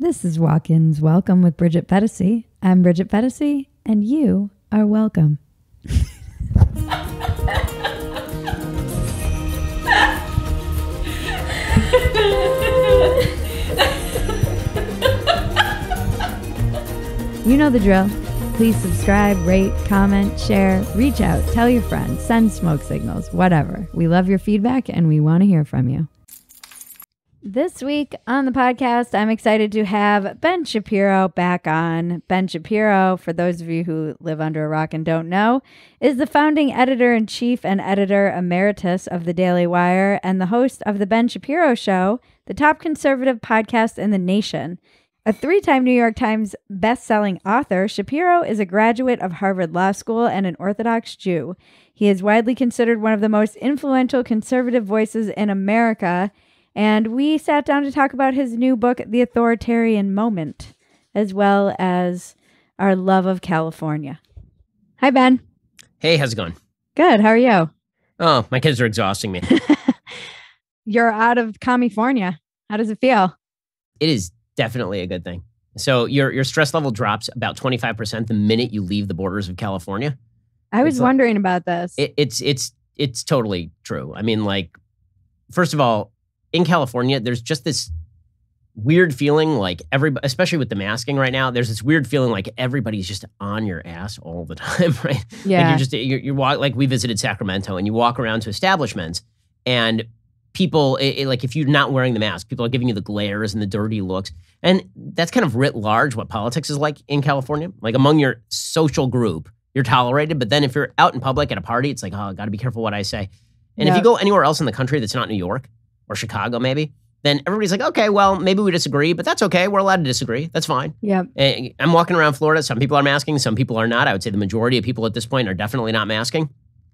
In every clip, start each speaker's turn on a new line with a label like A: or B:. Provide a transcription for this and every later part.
A: This is Walk Ins Welcome with Bridget Phetasy. I'm Bridget Phetasy, and you are welcome. you know the drill. Please subscribe, rate, comment, share, reach out, tell your friends, send smoke signals, whatever. We love your feedback and we want to hear from you. This week on the podcast, I'm excited to have Ben Shapiro back on. Ben Shapiro, for those of you who live under a rock and don't know, is the founding editor in chief and editor emeritus of the Daily Wire and the host of The Ben Shapiro Show, the top conservative podcast in the nation. A three time New York Times best-selling author, Shapiro is a graduate of Harvard Law School and an Orthodox Jew. He is widely considered one of the most influential conservative voices in America, and we sat down to talk about his new book, The Authoritarian Moment, as well as our love of California. Hi, Ben.
B: Hey, how's it going?
A: Good. How are you?
B: Oh, my kids are exhausting me.
A: You're out of California. How does it feel?
B: it is definitely a good thing. So your your stress level drops about 25% the minute you leave the borders of California.
A: I was
B: It's like-
A: wondering about this.
B: It, it's it's it's totally true. I mean like first of all, in California there's just this weird feeling like everybody especially with the masking right now, there's this weird feeling like everybody's just on your ass all the time, right?
A: Yeah.
B: Like you're just you're, you're walk, like we visited Sacramento and you walk around to establishments and people it, it- like if you're not wearing the mask, people are giving you the glares and the dirty looks. And that's kind of writ large what politics is like in California. Like among your social group, you're tolerated, but then if you're out in public at a party, it's like, oh, got to be careful what I say. And if you go anywhere else in the country that's not New York or Chicago, maybe, then everybody's like, okay, well, maybe we disagree, but that's okay. We're allowed to disagree. That's fine.
A: Yep.
B: Eh, I'm walking around Florida. Some people are masking, some people are not. I would say the majority of people at this point are definitely not masking.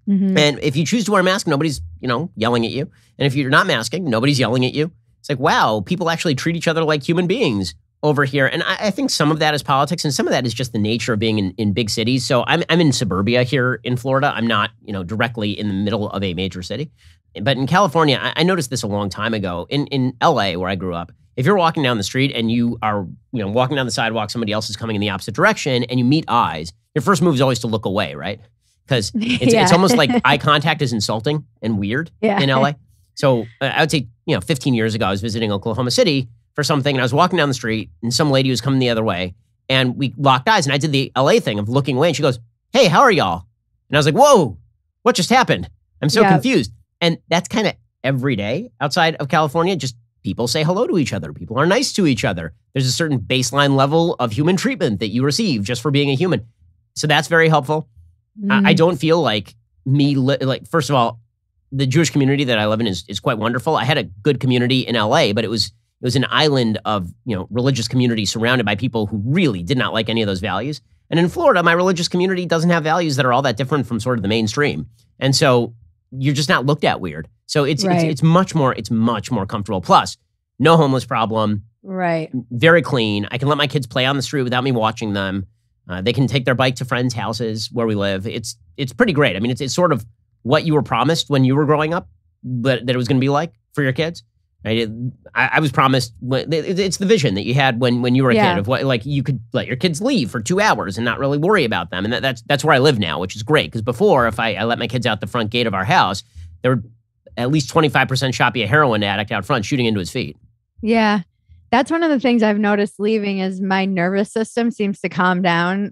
A: Mhm.
B: And if you choose to wear a mask, nobody's, you know, yelling at you. And if you're not masking, nobody's yelling at you. It's like, wow, people actually treat each other like human beings over here. And I, I think some of that is politics and some of that is just the nature of being in, in big cities. So I'm, I'm in suburbia here in Florida. I'm not, you know, directly in the middle of a major city. But in California, I, I noticed this a long time ago. In in LA, where I grew up, if you're walking down the street and you are, you know, walking down the sidewalk, somebody else is coming in the opposite direction, and you meet eyes, your first move is always to look away, right? Because it's,
A: Yeah.
B: it's almost like eye contact is insulting and weird
A: Yeah.
B: in LA. So uh, I would say, you know, 15 years ago, I was visiting Oklahoma City for something, and I was walking down the street, and some lady was coming the other way, and we locked eyes, and I did the LA thing of looking away, and she goes, "Hey, how are y'all?" And I was like, "Whoa, what just happened?" I'm so
A: Yeah.
B: confused, and that's kind of every day outside of California. Just people say hello to each other. People are nice to each other. There's a certain baseline level of human treatment that you receive just for being a human. So that's very helpful. I, I
A: Mhm.
B: don't feel like me li- like first of all, the Jewish community that I live in is is quite wonderful. I had a good community in LA, but it was it was an island of you know religious community surrounded by people who really did not like any of those values. And in Florida, my religious community doesn't have values that are all that different from sort of the mainstream, and so you're just not looked at weird. So it's
A: Right.
B: it's, it's much more it's much more comfortable. Plus, no homeless problem
A: Right.
B: very clean. I can let my kids play on the street without me watching them. Uh, they can take their bike to friends' houses where we live. It's it's pretty great. I mean, it's it's sort of what you were promised when you were growing up, but that it was going to be like for your kids. Right? I, I was promised. It's the vision that you had when when you were a
A: Yeah.
B: kid of what like you could let your kids leave for two hours and not really worry about them. And that, that's that's where I live now, which is great. Because before, if I, I let my kids out the front gate of our house, there were at least twenty five percent shot be a heroin addict out front shooting into his feet.
A: Yeah. That's one of the things I've noticed leaving is my nervous system seems to calm down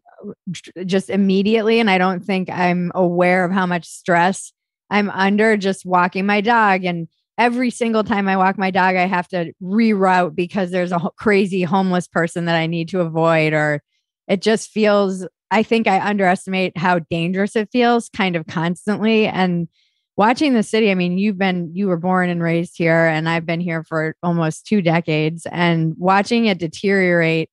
A: just immediately. And I don't think I'm aware of how much stress I'm under just walking my dog. And every single time I walk my dog, I have to reroute because there's a crazy homeless person that I need to avoid, or it just feels, I think I underestimate how dangerous it feels kind of constantly. And watching the city, I mean, you've been, you were born and raised here, and I've been here for almost two decades, and watching it deteriorate.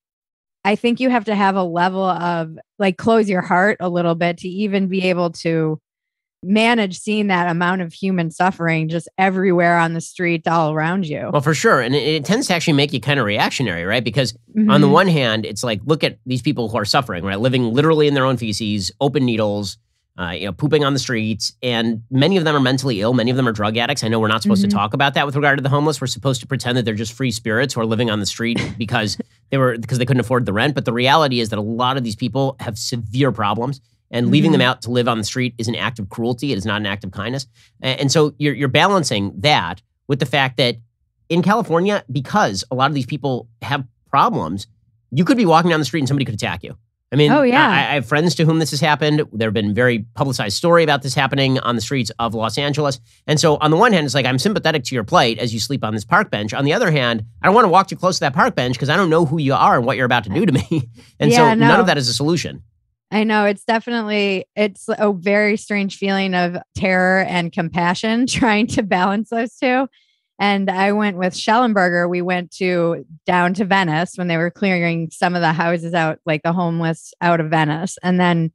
A: I think you have to have a level of like close your heart a little bit to even be able to manage seeing that amount of human suffering just everywhere on the streets all around you.
B: Well, for sure. And it, it tends to actually make you kind of reactionary, right? Because on the
A: Mhm.
B: one hand, it's like, look at these people who are suffering, right? Living literally in their own feces, open needles, uh, you know, pooping on the streets. And many of them are mentally ill. Many of them are drug addicts. I know we're not supposed
A: Mhm.
B: to talk about that with regard to the homeless. We're supposed to pretend that they're just free spirits who are living on the street because they were because they couldn't afford the rent. But the reality is that a lot of these people have severe problems. And leaving them
A: Mhm.
B: out to live on the street is an act of cruelty. It is not an act of kindness. And so you're, you're balancing that with the fact that in California, because a lot of these people have problems, you could be walking down the street and somebody could attack you. I mean,
A: Oh, yeah.
B: I, I have friends to whom this has happened. There have been very publicized story about this happening on the streets of Los Angeles. And so, on the one hand, it's like I'm sympathetic to your plight as you sleep on this park bench. On the other hand, I don't want to walk too close to that park bench because I don't know who you are and what you're about to do to me. And so,
A: Yeah,
B: none of that is a solution.
A: I know it's definitely it's a very strange feeling of terror and compassion trying to balance those two. And I went with Shellenberger. We went to down to Venice when they were clearing some of the houses out, like the homeless out of Venice. And then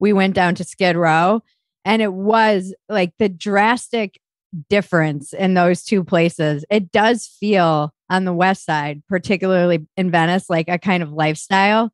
A: we went down to Skid Row. And it was like the drastic difference in those two places. It does feel on the west side, particularly in Venice, like a kind of lifestyle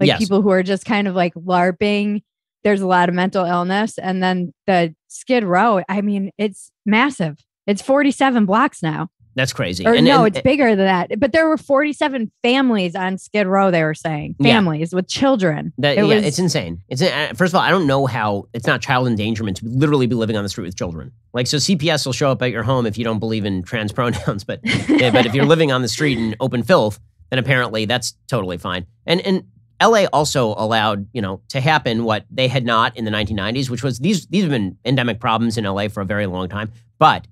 A: like
B: Yes.
A: people who are just kind of like LARPing. There's a lot of mental illness. And then the Skid Row, I mean, it's massive. It's 47 blocks now.
B: That's crazy.
A: Or
B: And-
A: no,
B: and-
A: it's bigger than that. But there were 47 families on Skid Row, they were saying.
B: Yeah.
A: Families with children.
B: That,
A: It
B: yeah,
A: was-
B: it's insane. It's uh, first of all, I don't know how it's not child endangerment to literally be living on the street with children. Like, so CPS will show up at your home if you don't believe in trans pronouns, but yeah, but if you're living on the street in open filth, then apparently that's totally fine. And and LA also allowed you know to happen what they had not in the 1990s, which was these these have been endemic problems in LA for a very long time, but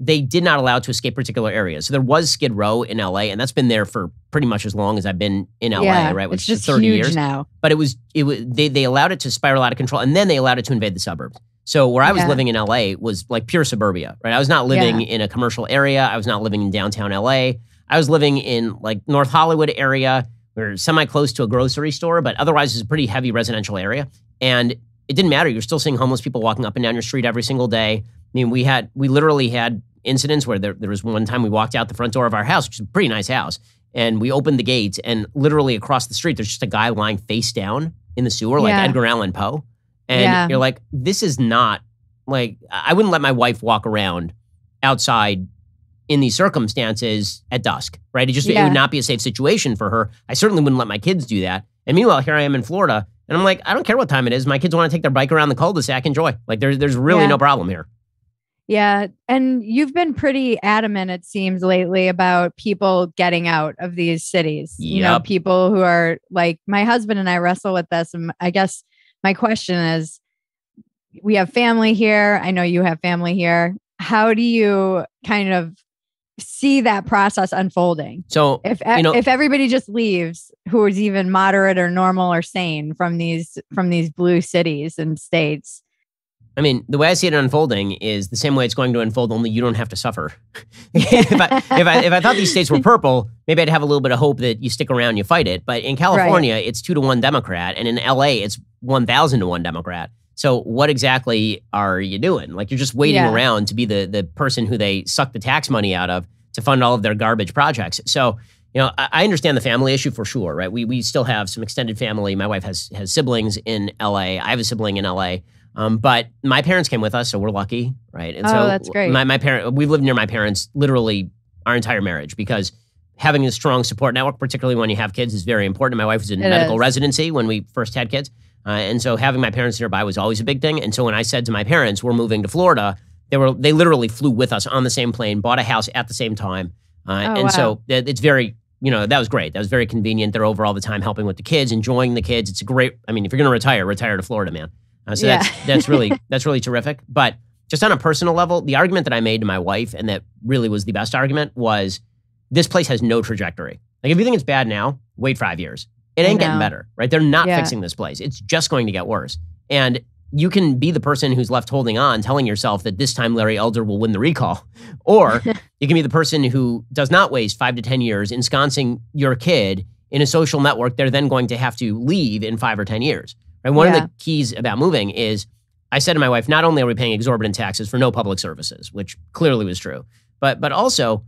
B: they did not allow it to escape particular areas. So there was Skid Row in LA, and that's been there for pretty much as long as I've been in LA,
A: yeah,
B: right?
A: it's
B: Which is
A: just
B: 30
A: huge
B: years
A: now.
B: but it was it was they they allowed it to spiral out of control and then they allowed it to invade the suburbs. So where I was
A: Yeah.
B: living in LA was like pure suburbia, right? I was not living in a commercial area. I was not living in downtown LA. I was living in like North Hollywood area. We are semi close to a grocery store, but otherwise it's a pretty heavy residential area. And it didn't matter. You're still seeing homeless people walking up and down your street every single day. I mean, we had we literally had incidents where there, there was one time we walked out the front door of our house, which is a pretty nice house, and we opened the gates, and literally across the street, there's just a guy lying face down in the sewer, like
A: Yeah.
B: Edgar Allan Poe. And
A: Yeah.
B: you're like, this is not like I wouldn't let my wife walk around outside in these circumstances at dusk, right? It just it would not be a safe situation for her. I certainly wouldn't let my kids do that. And meanwhile, here I am in Florida, and I'm like, I don't care what time it is. My kids want to take their bike around the cul-de-sac. Enjoy. Like there's there's really
A: Yeah.
B: no problem here.
A: Yeah. And you've been pretty adamant, it seems, lately about people getting out of these cities. You know, people who are like, my husband and I wrestle with this. And I guess my question is we have family here. I know you have family here. How do you kind of see that process unfolding?
B: So
A: If
B: You know-
A: if everybody just leaves who is even moderate or normal or sane from these from these blue cities and states,
B: I mean, the way I see it unfolding is the same way it's going to unfold. Only you don't have to suffer. if, I, if I if I thought these states were purple, maybe I'd have a little bit of hope that you stick around, you fight it. But in California, it's two to one Democrat, and in LA, it's one thousand to one Democrat. So what exactly are you doing? Like you're just waiting
A: Yeah.
B: around to be the the person who they suck the tax money out of to fund all of their garbage projects. So you know, I, I understand the family issue for sure, right? We we still have some extended family. My wife has has siblings in LA. I have a sibling in LA. Um, but my parents came with us, so we're lucky, right? And
A: Oh,
B: so
A: that's great.
B: My my parent, we've lived near my parents literally our entire marriage because having a strong support network, particularly when you have kids, is very important. My wife was in
A: It
B: medical
A: is.
B: residency when we first had kids, uh, and so having my parents nearby was always a big thing. And so when I said to my parents, "We're moving to Florida," they were they literally flew with us on the same plane, bought a house at the same time, uh,
A: Oh,
B: and so
A: wow.
B: it- it's very you know that was great. That was very convenient. They're over all the time helping with the kids, enjoying the kids. It's a great. I mean, if you're going to retire, retire to Florida, man. Uh, so
A: Yeah.
B: that's that's really that's really terrific. But just on a personal level, the argument that I made to my wife, and that really was the best argument, was this place has no trajectory. Like if you think it's bad now, wait five years. It ain't getting better, right? They're not
A: Yeah.
B: fixing this place. It's just going to get worse. And you can be the person who's left holding on, telling yourself that this time Larry Elder will win the recall. Or you can be the person who does not waste five to 10 years ensconcing your kid in a social network they're then going to have to leave in five or 10 years. Right? One of the keys about moving is I said to my wife, not only are we paying exorbitant taxes for no public services, which clearly was true, but but also,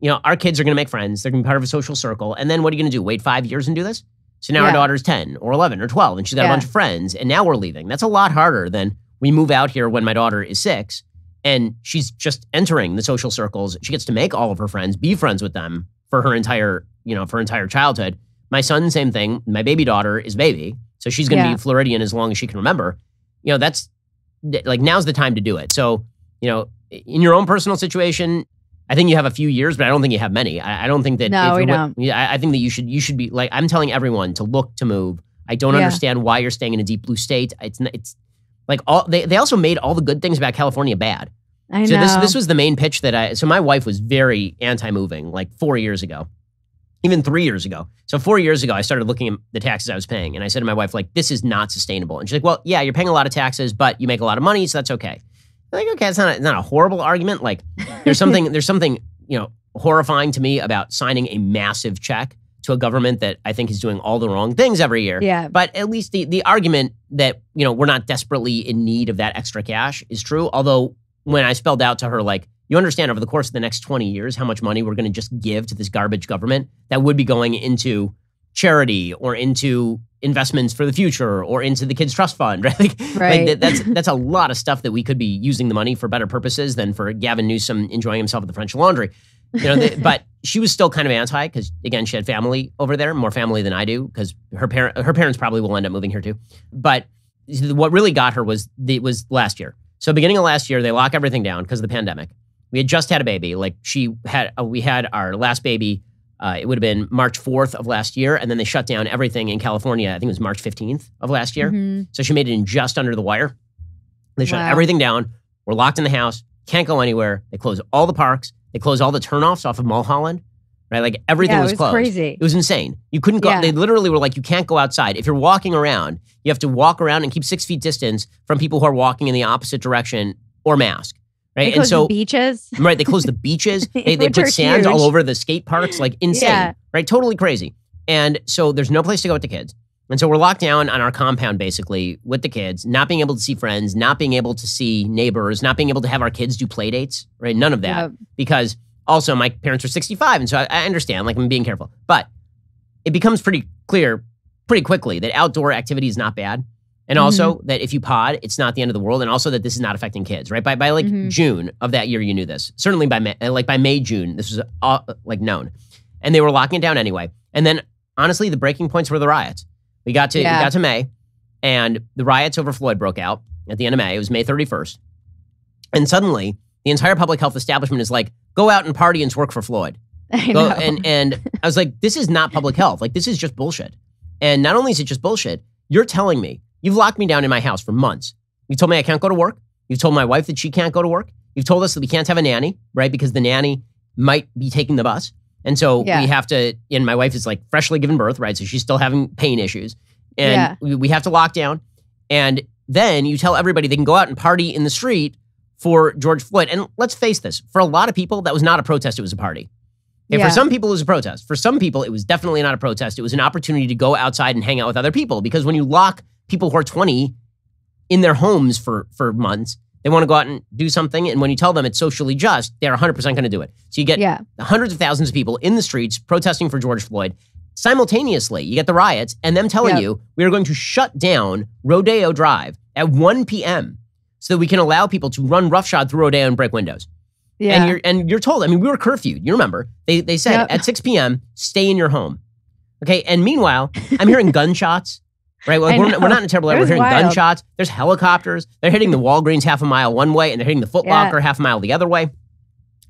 B: you know, our kids are going to make friends. They're going to be part of a social circle. And then what are you going to do? Wait five years and do this? So now our daughter's 10 or 11 or 12, and she's got
A: Yeah.
B: a bunch of friends, and now we're leaving. That's a lot harder than we move out here when my daughter is six and she's just entering the social circles. She gets to make all of her friends, be friends with them for her entire, you know, for her entire childhood. My son, same thing. My baby daughter is baby, so she's going to
A: Yeah.
B: be Floridian as long as she can remember. You know, that's like now's the time to do it. So, you know, in your own personal situation, I think you have a few years, but I don't think you have many. I, I don't think that.
A: No,
B: if
A: we don't.
B: Yeah, I, I think that you should. You should be like I'm telling everyone to look to move. I don't
A: Yeah.
B: understand why you're staying in a deep blue state. It's it's like all they they also made all the good things about California bad.
A: I know.
B: So this this was the main pitch that I. So my wife was very anti-moving like four years ago, even three years ago. So four years ago, I started looking at the taxes I was paying, and I said to my wife, like, this is not sustainable. And she's like, well, yeah, you're paying a lot of taxes, but you make a lot of money, so that's okay. I'm like, okay, it's not a, it's not a horrible argument. Like, there's something there's something you know horrifying to me about signing a massive check to a government that I think is doing all the wrong things every year.
A: yeah.
B: But at least the the argument that you know we're not desperately in need of that extra cash is true. Although when I spelled out to her like you understand over the course of the next 20 years how much money we're going to just give to this garbage government that would be going into charity or into investments for the future or into the kids trust fund right? Like, like
A: Right.
B: that, that's that's a lot of stuff that we could be using the money for better purposes than for Gavin Newsom enjoying himself at the French Laundry. You know the, but she was still kind of anti because again she had family over there more family than i do because her parent her parents probably will end up moving here too. But what really got her was the was last year. So beginning of last year they lock everything down because of the pandemic. We had just had a baby. Like she had uh, we had our last baby uh, it would have been march 4th of last year and then they shut down everything in california i think it was march 15th of last year
A: Mhm.
B: so she made it in just under the wire. They shut
A: Wow.
B: everything down. We're locked in the house. Can't go anywhere. They close all the parks. They close all the turnoffs off of Mulholland. Right, like everything
A: Yeah, it
B: was,
A: was
B: closed.
A: crazy.
B: It was insane. You couldn't go.
A: Yeah.
B: They literally were like, you can't go outside. If you're walking around, you have to walk around and keep six feet distance from people who are walking in the opposite direction or mask. Right, and so
A: the beaches.
B: Right, they closed the beaches. They, they put sand all over the skate parks, like insane.
A: Yeah.
B: Right, totally crazy. And so there's no place to go with the kids. And so we're locked down on our compound basically with the kids, not being able to see friends, not being able to see neighbors, not being able to have our kids do play dates, right? None of that.
A: Yep.
B: Because also my parents are 65, and so I, I understand, like I'm being careful. But it becomes pretty clear pretty quickly that outdoor activity is not bad. And also that if you pod, it's not the end of the world, and also that this is not affecting kids, right? By by like
A: Mhm.
B: June of that year, you knew this. Certainly by May, like by May June, this was uh, like known, and they were locking it down anyway. And then honestly, the breaking points were the riots. We got to
A: Yeah.
B: we got to May, and the riots over Floyd broke out at the end of May. It was May thirty first, and suddenly the entire public health establishment is like, go out and party and work for Floyd.
A: I
B: Go,
A: know.
B: and and I was like, this is not public health. Like this is just bullshit. And not only is it just bullshit, you're telling me you've locked me down in my house for months. You told me I can't go to work. You've told my wife that she can't go to work. You've told us that we can't have a nanny, right? Because the nanny might be taking the bus. And so
A: Yeah.
B: we have to, and my wife is like freshly given birth, right? So she's still having pain issues. And
A: Yeah.
B: we, have to lock down. And then you tell everybody they can go out and party in the street for George Floyd. And let's face this, for a lot of people, that was not a protest, it was a party. And
A: Yeah.
B: for some people, it was a protest. For some people, it was definitely not a protest. It was an opportunity to go outside and hang out with other people. Because when you lock people who are 20 in their homes for, for months, they want to go out and do something. And when you tell them it's socially just, they're 100% going to do it. So you get
A: yeah.
B: hundreds of thousands of people in the streets protesting for George Floyd. Simultaneously, you get the riots and them telling
A: Yep.
B: you we are going to shut down Rodeo Drive at 1 p.m. so that we can allow people to run roughshod through Rodeo and break windows.
A: Yeah.
B: And you're and you're told. I mean, we were curfewed. You remember? They they said
A: Yep.
B: at 6 p.m. stay in your home. Okay. And meanwhile, I'm hearing gunshots. Right. Well, we're, we're not in a terrible area. We're hearing
A: wild.
B: gunshots. There's helicopters. They're hitting the Walgreens half a mile one way, and they're hitting the Foot
A: Yeah.
B: Locker half a mile the other way.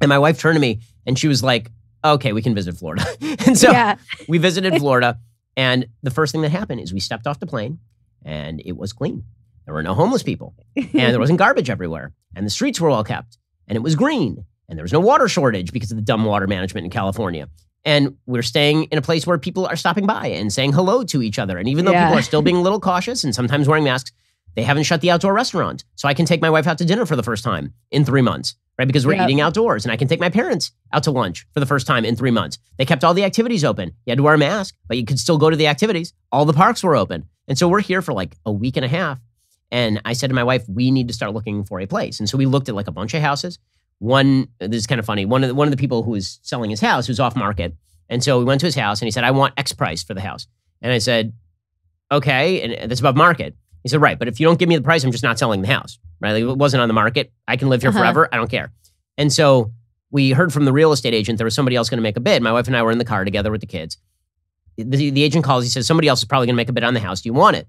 B: And my wife turned to me and she was like, "Okay, we can visit Florida." and so
A: yeah.
B: we visited Florida, and the first thing that happened is we stepped off the plane, and it was clean. There were no homeless people, and there wasn't garbage everywhere, and the streets were well kept, and it was green, and there was no water shortage because of the dumb water management in California. And we're staying in a place where people are stopping by and saying hello to each other. And even though
A: Yeah.
B: people are still being a little cautious and sometimes wearing masks, they haven't shut the outdoor restaurant. So I can take my wife out to dinner for the first time in three months, right? Because we're
A: Yep.
B: eating outdoors. And I can take my parents out to lunch for the first time in three months. They kept all the activities open. You had to wear a mask, but you could still go to the activities. All the parks were open. And so we're here for like a week and a half. And I said to my wife, we need to start looking for a place. And so we looked at like a bunch of houses. One, this is kind of funny. One of the, one of the people who was selling his house was off market. And so we went to his house and he said, I want X price for the house. And I said, okay. And that's above market. He said, right. But if you don't give me the price, I'm just not selling the house. Right. Like, it wasn't on the market. I can live here
A: Uh-huh.
B: forever. I don't care. And so we heard from the real estate agent there was somebody else going to make a bid. My wife and I were in the car together with the kids. the, the agent calls. He says somebody else is probably going to make a bid on the house. Do you want it?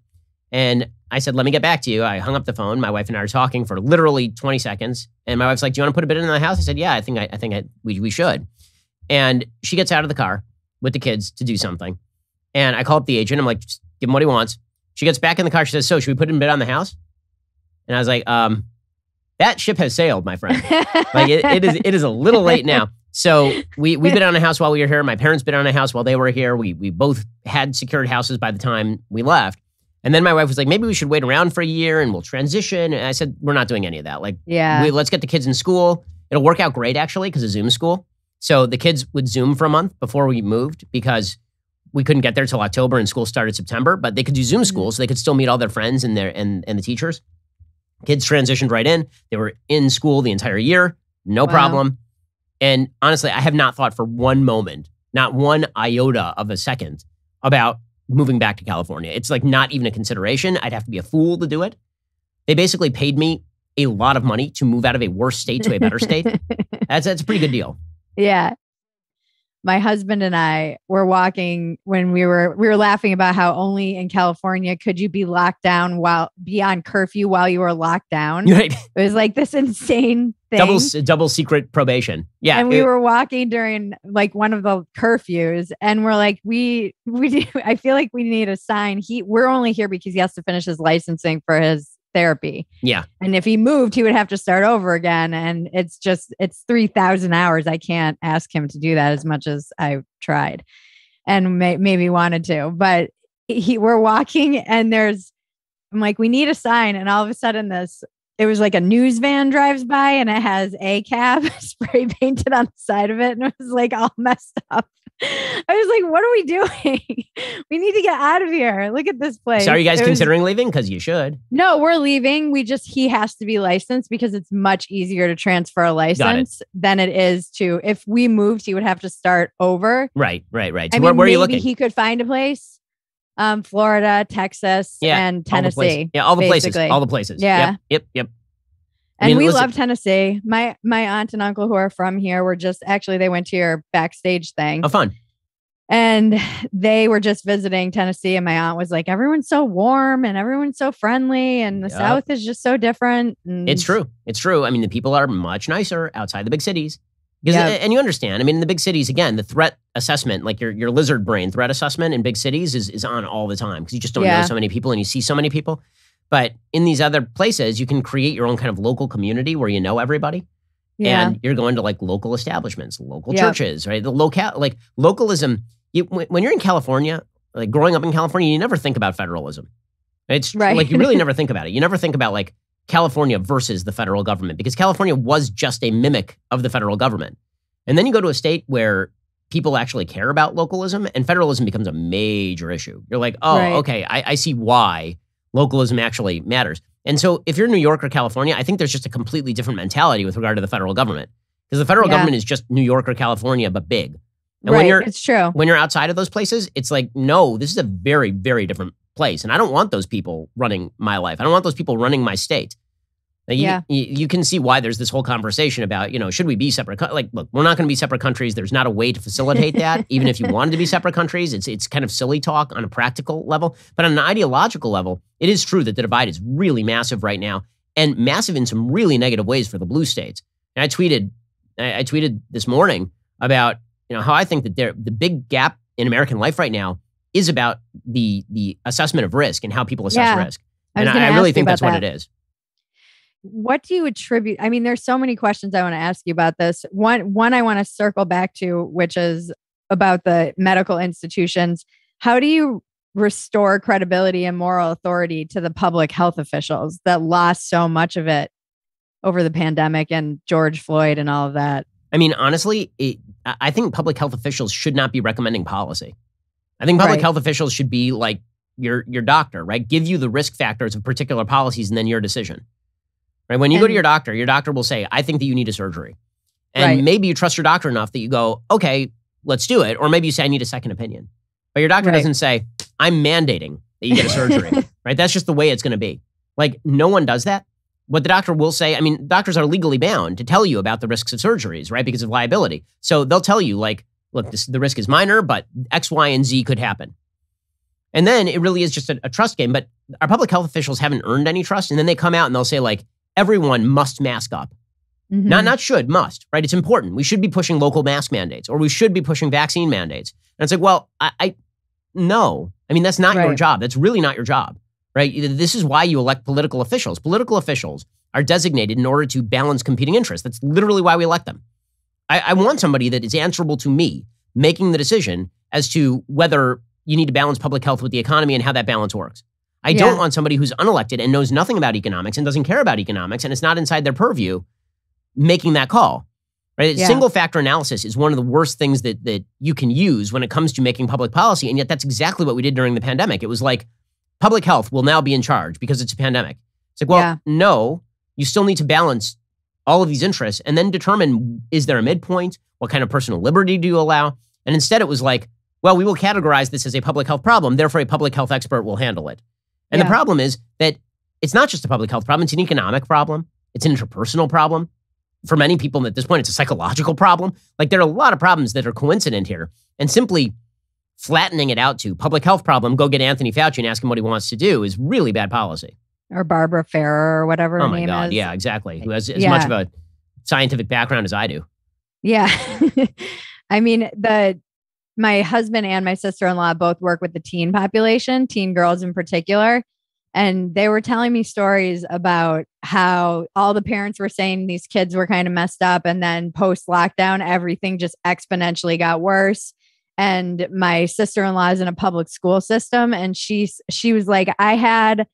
B: And I said, let me get back to you. I hung up the phone. My wife and I are talking for literally 20 seconds. And my wife's like, do you want to put a bid in the house? I said, yeah, I think I, I think I, we, we should. And she gets out of the car with the kids to do something. And I call up the agent. I'm like, give him what he wants. She gets back in the car. She says, so should we put a bid on the house? And I was like, um, that ship has sailed, my friend. like it, it is, it is a little late now. So we we bid on a house while we were here. My parents bid on a house while they were here. We we both had secured houses by the time we left. And then my wife was like, maybe we should wait around for a year and we'll transition. And I said, we're not doing any of that. Like,
A: yeah,
B: we, let's get the kids in school. It'll work out great actually because of Zoom school. So the kids would Zoom for a month before we moved because we couldn't get there till October and school started September. But they could do Zoom
A: Mm-hmm.
B: school, so they could still meet all their friends and their and and the teachers. Kids transitioned right in. They were in school the entire year, no
A: Wow.
B: problem. And honestly, I have not thought for one moment, not one iota of a second, about moving back to California. It's like not even a consideration. I'd have to be a fool to do it. They basically paid me a lot of money to move out of a worse state to a better state. That's that's a pretty good deal.
A: yeah. My husband and I were walking when we were we were laughing about how only in California could you be locked down while be on curfew while you were locked down.
B: Right.
A: It was like this insane thing.
B: Double double secret probation. Yeah.
A: and we
B: it-
A: were walking during like one of the curfews and we're like we we do, i feel like we need a sign he we're only here because he has to finish his licensing for his therapy.
B: Yeah.
A: and if he moved he would have to start over again. And it's just it's 3000 hours. I can't ask him to do that as much as i tried and may, maybe wanted to. But he we're walking and there's i'm like we need a sign. And all of a sudden this it was like a news van drives by and it has a cab spray painted on the side of it and it was like all messed up. I was like, what are we doing? we need to get out of here. Look at this place.
B: so are you guys
A: It was-
B: considering leaving? Because you should.
A: no, we're leaving. We just he has to be licensed because it's much easier to transfer a license than it is to if we moved, he would have to start over.
B: Right, right, right. So
A: I
B: where,
A: mean,
B: where are you
A: maybe
B: looking?
A: he could find a place. Um, Florida, Texas,
B: Yeah,
A: and Tennessee.
B: Yeah, all the places. All the places.
A: Yeah.
B: Yep, yep, yep. I
A: And
B: mean,
A: we
B: listen-
A: love Tennessee. My my aunt and uncle who are from here were just actually they went to your backstage thing
B: Oh, fun.
A: and they were just visiting Tennessee. And my aunt was like, everyone's so warm and everyone's so friendly, and the
B: Yep.
A: South is just so different. And
B: It's true. It's true. I mean, the people are much nicer outside the big cities. Because,
A: Yeah.
B: and you understand, I mean, in the big cities, again, the threat assessment, like your, your lizard brain threat assessment in big cities is, is on all the time because you just don't
A: Yeah.
B: know so many people and you see so many people. But in these other places, you can create your own kind of local community where you know everybody.
A: Yeah.
B: and you're going to like local establishments, local
A: Yeah.
B: churches, right? The local, like localism. You, when you're in California, like growing up in California, you never think about federalism. It's
A: Right.
B: like you really never think about it. You never think about like California versus the federal government because California was just a mimic of the federal government. And then you go to a state where people actually care about localism and federalism becomes a major issue. You're like, oh,
A: Right.
B: okay, I, I see why localism actually matters. And so if you're in New York or California, I think there's just a completely different mentality with regard to the federal government. Because the federal
A: Yeah.
B: government is just New York or California, but big. And
A: right.
B: when you're
A: it's true.
B: when you're outside of those places, it's like, no, this is a very, very different place. And I don't want those people running my life. I don't want those people running my state. Now, you,
A: Yeah.
B: you, you can see why there's this whole conversation about, you know, should we be separate? co- Like, look, we're not going to be separate countries. There's not a way to facilitate that. Even if you wanted to be separate countries, it's it's kind of silly talk on a practical level. But on an ideological level, it is true that the divide is really massive right now, and massive in some really negative ways for the blue states. And I tweeted, I, I tweeted this morning about you know how I think that there the big gap in American life right now is about the the assessment of risk and how people assess
A: Yeah.
B: risk. And
A: gonna
B: I, I really think that's what it is.
A: what do you attribute i mean there's so many questions i want to ask you about this one one i want to circle back to which is about the medical institutions how do you restore credibility and moral authority to the public health officials that lost so much of it over the pandemic and george floyd and all of that
B: I mean, honestly, it, I I think public health officials should not be recommending policy. I think public
A: Right.
B: health officials should be like your your doctor, right? Give you the risk factors of particular policies and then your decision. Right? When you go to your doctor, your doctor will say, "I think that you need a surgery." And
A: Right.
B: maybe you trust your doctor enough that you go, "Okay, let's do it." Or maybe you say, "I need a second opinion." But your doctor
A: Right.
B: doesn't say, "I'm mandating that you get a surgery." right? That's just the way it's going to be. Like no one does that. What the doctor will say, I mean, doctors are legally bound to tell you about the risks of surgeries, right? Because of liability. So they'll tell you, like, look, this, the risk is minor, but X, Y, and Z could happen. And then it really is just a, a trust game. But our public health officials haven't earned any trust. And then they come out and they'll say, like, everyone must mask up.
A: Mhm.
B: Not not should, must, right? It's important. We should be pushing local mask mandates or we should be pushing vaccine mandates. And it's like, well, I, I no. I mean, that's not your job. That's really not your job, right? This is why you elect political officials. Political officials are designated in order to balance competing interests. That's literally why we elect them. I, I want somebody that is answerable to me making the decision as to whether you need to balance public health with the economy and how that balance works. I
A: Yeah.
B: don't want somebody who's unelected and knows nothing about economics and doesn't care about economics and it's not inside their purview making that call. Right?
A: Yeah.
B: Single factor analysis is one of the worst things that that you can use when it comes to making public policy. And yet that's exactly what we did during the pandemic. It was like public health will now be in charge because it's a pandemic. It's like, well,
A: Yeah.
B: no, you still need to balance all of these interests and then determine is there a midpoint? What kind of personal liberty do you allow? And instead it was like, well, we will categorize this as a public health problem, therefore a public health expert will handle it. And the problem is that it's not just a public health problem, it's an economic problem, it's an interpersonal problem. For many people at this point, it's a psychological problem. Like there are a lot of problems that are coincident here. And simply flattening it out to public health problem, go get Anthony Fauci and ask him what he wants to do is really bad policy.
A: Or Barbara Ferrer or whatever her
B: oh my
A: name
B: God.
A: is.
B: Yeah, exactly. Who has as
A: Yeah.
B: much of a scientific background as I do.
A: Yeah. I mean, the my husband and my sister-in-law both work with the teen population, teen girls in particular. And they were telling me stories about how all the parents were saying these kids were kind of messed up. And then post lockdown, everything just exponentially got worse. And my sister-in-law is in a public school system. And she's she was like, I had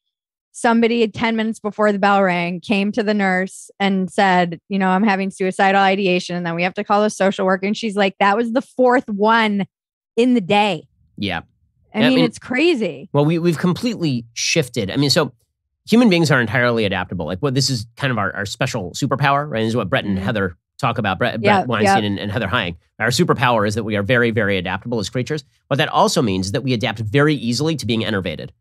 A: somebody 10 minutes before the bell rang came to the nurse and said, you know, I'm having suicidal ideation. And then we have to call the social worker. And she's like, that was the fourth one in the day.
B: Yeah.
A: I mean,
B: mean-
A: it's crazy.
B: Well, we, we've completely shifted. I mean, so human beings are entirely adaptable. Like, what this is kind of our, our special superpower, right? This is what Bret and
A: Mhm.
B: Heather talk about,
A: Bret,
B: Bret Weinstein and, and Heather Heying. Our superpower is that we are very, very adaptable as creatures. What that also means is that we adapt very easily to being enervated,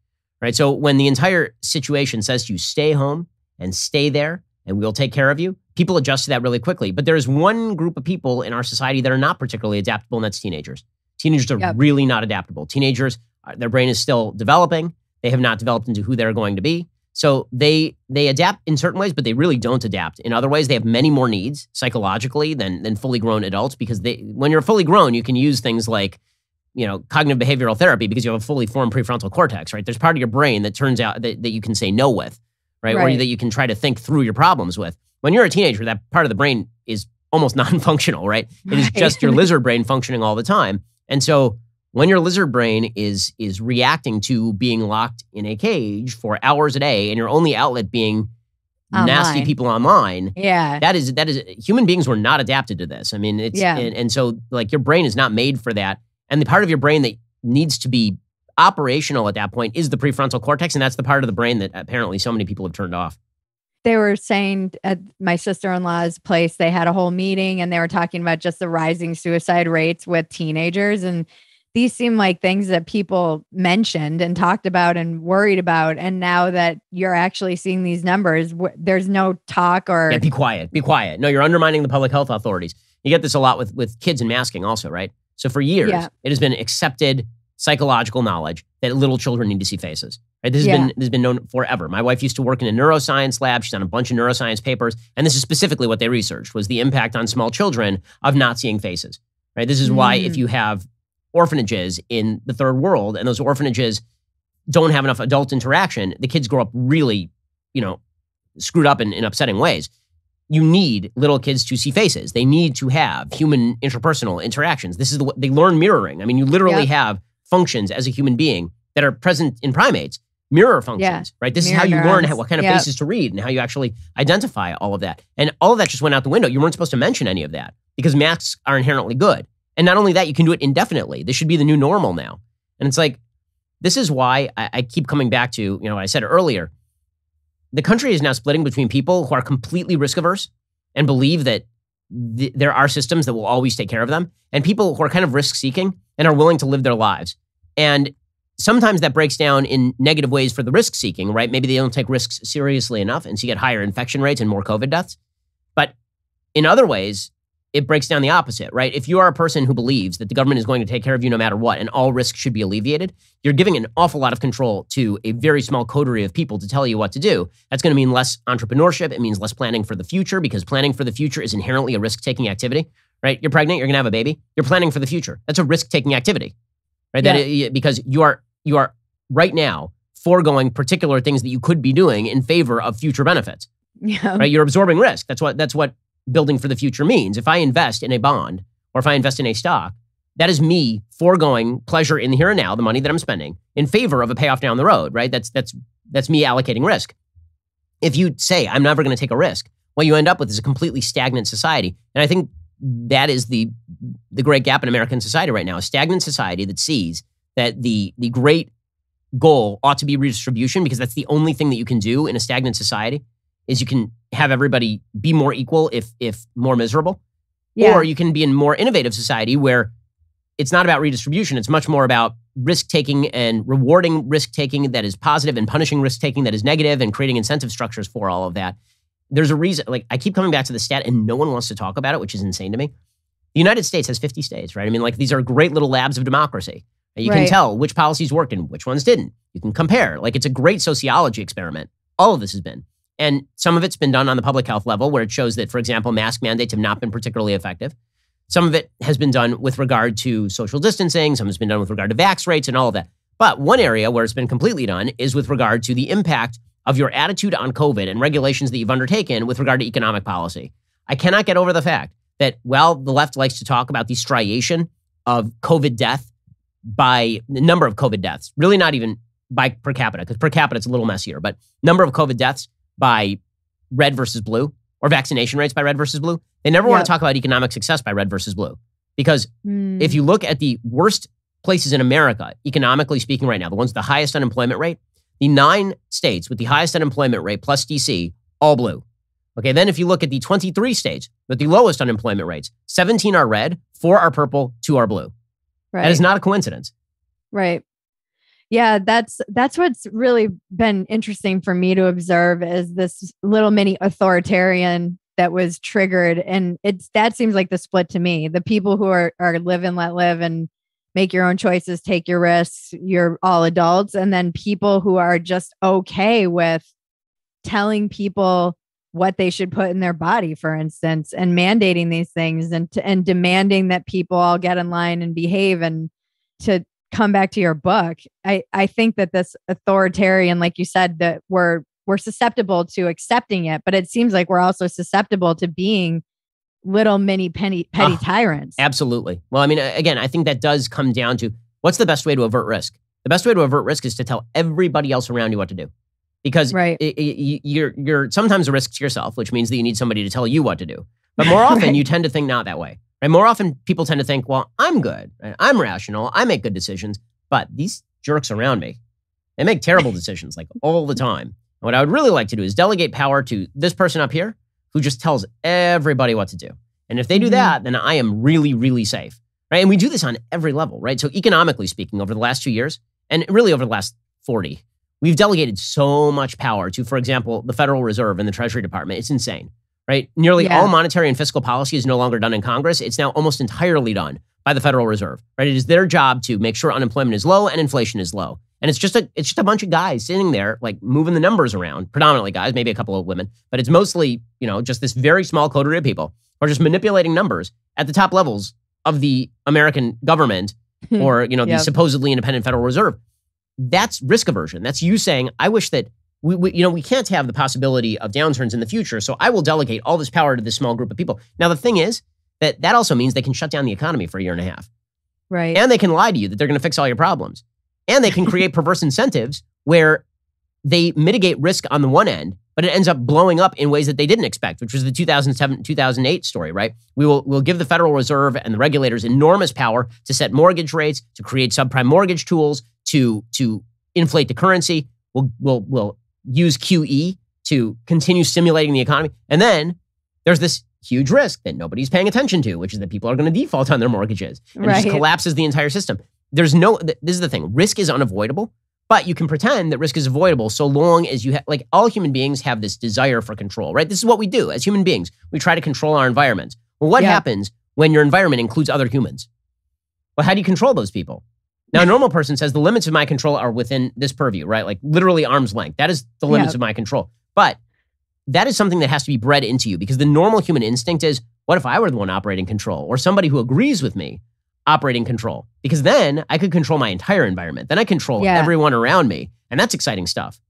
B: right? So when the entire situation says to you, stay home and stay there, and we'll take care of you, people adjust to that really quickly. But there is one group of people in our society that are not particularly adaptable, and that's teenagers. Teenagers are
A: Yep.
B: really not adaptable. Teenagers, uh, their brain is still developing. They have not developed into who they're going to be. So they they adapt in certain ways, but they really don't adapt. In other ways, they have many more needs psychologically than than fully grown adults because they when you're fully grown, you can use things like you know cognitive behavioral therapy because you have a fully formed prefrontal cortex, right? There's part of your brain that turns out that, that you can say no with, right? Or
A: Right.
B: that you can try to think through your problems with. When you're a teenager, that part of the brain is almost non-functional, right? It is just your lizard brain functioning all the time. And so when your lizard brain is is reacting to being locked in a cage for hours a day and your only outlet being nasty people online,
A: Yeah.
B: that is that is human beings were not adapted to this. I mean, it's
A: Yeah.
B: and, and so like your brain is not made for that. And the part of your brain that needs to be operational at that point is the prefrontal cortex, and that's the part of the brain that apparently so many people have turned off.
A: they were saying at my sister-in-law's place they had a whole meeting and they were talking about just the rising suicide rates with teenagers and these seem like things that people mentioned and talked about and worried about and now that you're actually seeing these numbers wh- there's no talk or
B: Yeah, be quiet. Be quiet. No, you're undermining the public health authorities. You get this a lot with with kids and masking also, right? So for years,
A: Yeah.
B: it has been accepted psychological knowledge that little children need to see faces. Right? This has
A: Yeah.
B: been this has been known forever. My wife used to work in a neuroscience lab. She's done a bunch of neuroscience papers, and this is specifically what they researched was the impact on small children of not seeing faces. Right? This is why if
A: Mm.
B: you have orphanages in the third world and those orphanages don't have enough adult interaction, the kids grow up really, you know, screwed up in, in upsetting ways you need little kids to see faces. They need to have human interpersonal interactions. This is the they learn mirroring. I mean, you literally
A: Yep.
B: have functions as a human being that are present in primates. Mirror functions, right? This is how you
A: Mirror
B: learn how, what kind of
A: Yep.
B: faces to read and how you actually identify all of that. And all of that just went out the window. You weren't supposed to mention any of that because masks are inherently good. And not only that, you can do it indefinitely. This should be the new normal now. And it's like, this is why I, I keep coming back to, you know, what I said earlier. The country is now splitting between people who are completely risk averse and believe that th- there are systems that will always take care of them, and people who are kind of risk seeking and are willing to live their lives. And sometimes that breaks down in negative ways for the risk seeking, right? Maybe they don't take risks seriously enough, and so you get higher infection rates and more COVID deaths. But in other ways, it breaks down the opposite, right? If you are a person who believes that the government is going to take care of you no matter what and all risks should be alleviated, you're giving an awful lot of control to a very small coterie of people to tell you what to do. That's going to mean less entrepreneurship. It means less planning for the future because planning for the future is inherently a risk taking activity, right? You're pregnant, you're going to have a baby. You're planning for the future. That's a risk taking activity, right?
A: Yeah.
B: That it, because you are you are right now foregoing particular things that you could be doing in favor of future benefits
A: Yeah.
B: right? You're absorbing risk. That's what that's what building for the future means. If I invest in a bond or if I invest in a stock, that is me foregoing pleasure in the here and now, the money that I'm spending, in favor of a payoff down the road, right? That's that's that's me allocating risk. If you say I'm never going to take a risk, what you end up with is a completely stagnant society. And I think that is the the great gap in American society right now, a stagnant society that sees that the the great goal ought to be redistribution because that's the only thing that you can do in a stagnant society is you can have everybody be more equal if if more miserable.
A: Yeah.
B: or you can be in more innovative society where it's not about redistribution. It's much more about risk taking and rewarding risk taking that is positive and punishing risk taking that is negative and creating incentive structures for all of that. There's a reason like i keep coming back to the stat and no one wants to talk about it which is insane to me. The united states has 50 states right? I mean like these are great little labs of democracy. You can tell which policies worked and which ones didn't. You can compare. Like it's a great sociology experiment. All of this has been and some of it's been done on the public health level, where it shows that, for example, mask mandates have not been particularly effective. Some of it has been done with regard to social distancing. Some has been done with regard to vax rates and all of that. But one area where it's been completely done is with regard to the impact of your attitude on COVID and regulations that you've undertaken with regard to economic policy. I cannot get over the fact that, well, the left likes to talk about the striation of COVID death by the number of COVID deaths, really not even by per capita, because per capita it's a little messier, but number of COVID deaths by red versus blue or vaccination rates by red versus blue. They never want to talk about economic success by red versus blue. Because
A: Mm.
B: if you look at the worst places in America, economically speaking, right now, the ones with the highest unemployment rate, the nine states with the highest unemployment rate plus DC, all blue. Okay, then if you look at the 23 states with the lowest unemployment rates, 17 are red, four are purple, two are blue.
A: right.
B: That is not a coincidence.
A: Right. Yeah, that's that's what's really been interesting for me to observe is this little mini authoritarian that was triggered and it's that seems like the split to me. The people who are are live and let live and make your own choices, take your risks, you're all adults and then people who are just okay with telling people what they should put in their body for instance and mandating these things and and demanding that people all get in line and behave and to come back to your book i i think that this authoritarian like you said that we're we're susceptible to accepting it but it seems like we're also susceptible to being little mini penny petty
B: Ah,
A: tyrants
B: Absolutely. Well, I mean, again, I think that does come down to what's the best way to avert risk? The best way to avert risk is to tell everybody else around you what to do. Because
A: right
B: i- i- y- you're you're sometimes a risk to yourself, which means that you need somebody to tell you what to do. But more often,
A: Right.
B: you tend to think not that way. Right? More often, people tend to think, "Well, I'm good. right? I'm rational. I make good decisions." But these jerks around me, they make terrible decisions like all the time. And what I would really like to do is delegate power to this person up here who just tells everybody what to do. And if they do
A: Mhm.
B: that, then I am really, really safe. Right? And we do this on every level, right? So economically speaking, over the last two years, and really over the last 40, we've delegated so much power to, for example, the Federal Reserve and the Treasury Department. It's insane, right? Nearly
A: Yeah.
B: all monetary and fiscal policy is no longer done in Congress. It's now almost entirely done by the Federal Reserve, right? It is their job to make sure unemployment is low and inflation is low. And it's just a it's just a bunch of guys sitting there like moving the numbers around, predominantly guys, maybe a couple of women, but it's mostly, you know, just this very small coterie of people who are just manipulating numbers at the top levels of the American government hmm. or, you know, the supposedly independent Federal Reserve. That's risk aversion. That's you saying, I wish that we, we, you know, we can't have the possibility of downturns in the future. So I will delegate all this power to this small group of people. Now, the thing is that that also means they can shut down the economy for a year and a half.
A: right
B: And they can lie to you that they're going to fix all your problems. And they can create perverse incentives where they mitigate risk on the one end, but it ends up blowing up in ways that they didn't expect, which was the 2007 2008 story, right? We will we'll give the Federal Reserve and the regulators enormous power to set mortgage rates, to create subprime mortgage tools, to to inflate the currency. We'll we'll we'll use QE to continue stimulating the economy. And then there's this huge risk that nobody's paying attention to, which is that people are going to default on their mortgages and it just collapses the entire system. There's no, th- this is the thing risk is unavoidable, but you can pretend that risk is avoidable so long as you have, like, all human beings have this desire for control, right? This is what we do as human beings. We try to control our environment. Well, what
A: Yeah.
B: happens when your environment includes other humans? Well, how do you control those people? Now, a normal person says the limits of my control are within this purview, right? Like literally arm's length. That is the limits
A: Yeah.
B: of my control. But that is something that has to be bred into you because the normal human instinct is what if I were the one operating control or somebody who agrees with me operating control? Because then I could control my entire environment. Then I control
A: Yeah.
B: everyone around me. And that's exciting stuff.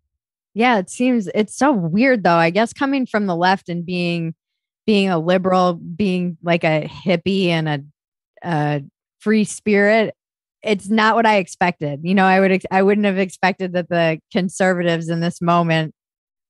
A: Yeah, it seems it's so weird though. I guess coming from the left and being being a liberal, being like a hippie and a, a free spirit, it's not what I expected. You know, I would I wouldn't have expected that the conservatives in this moment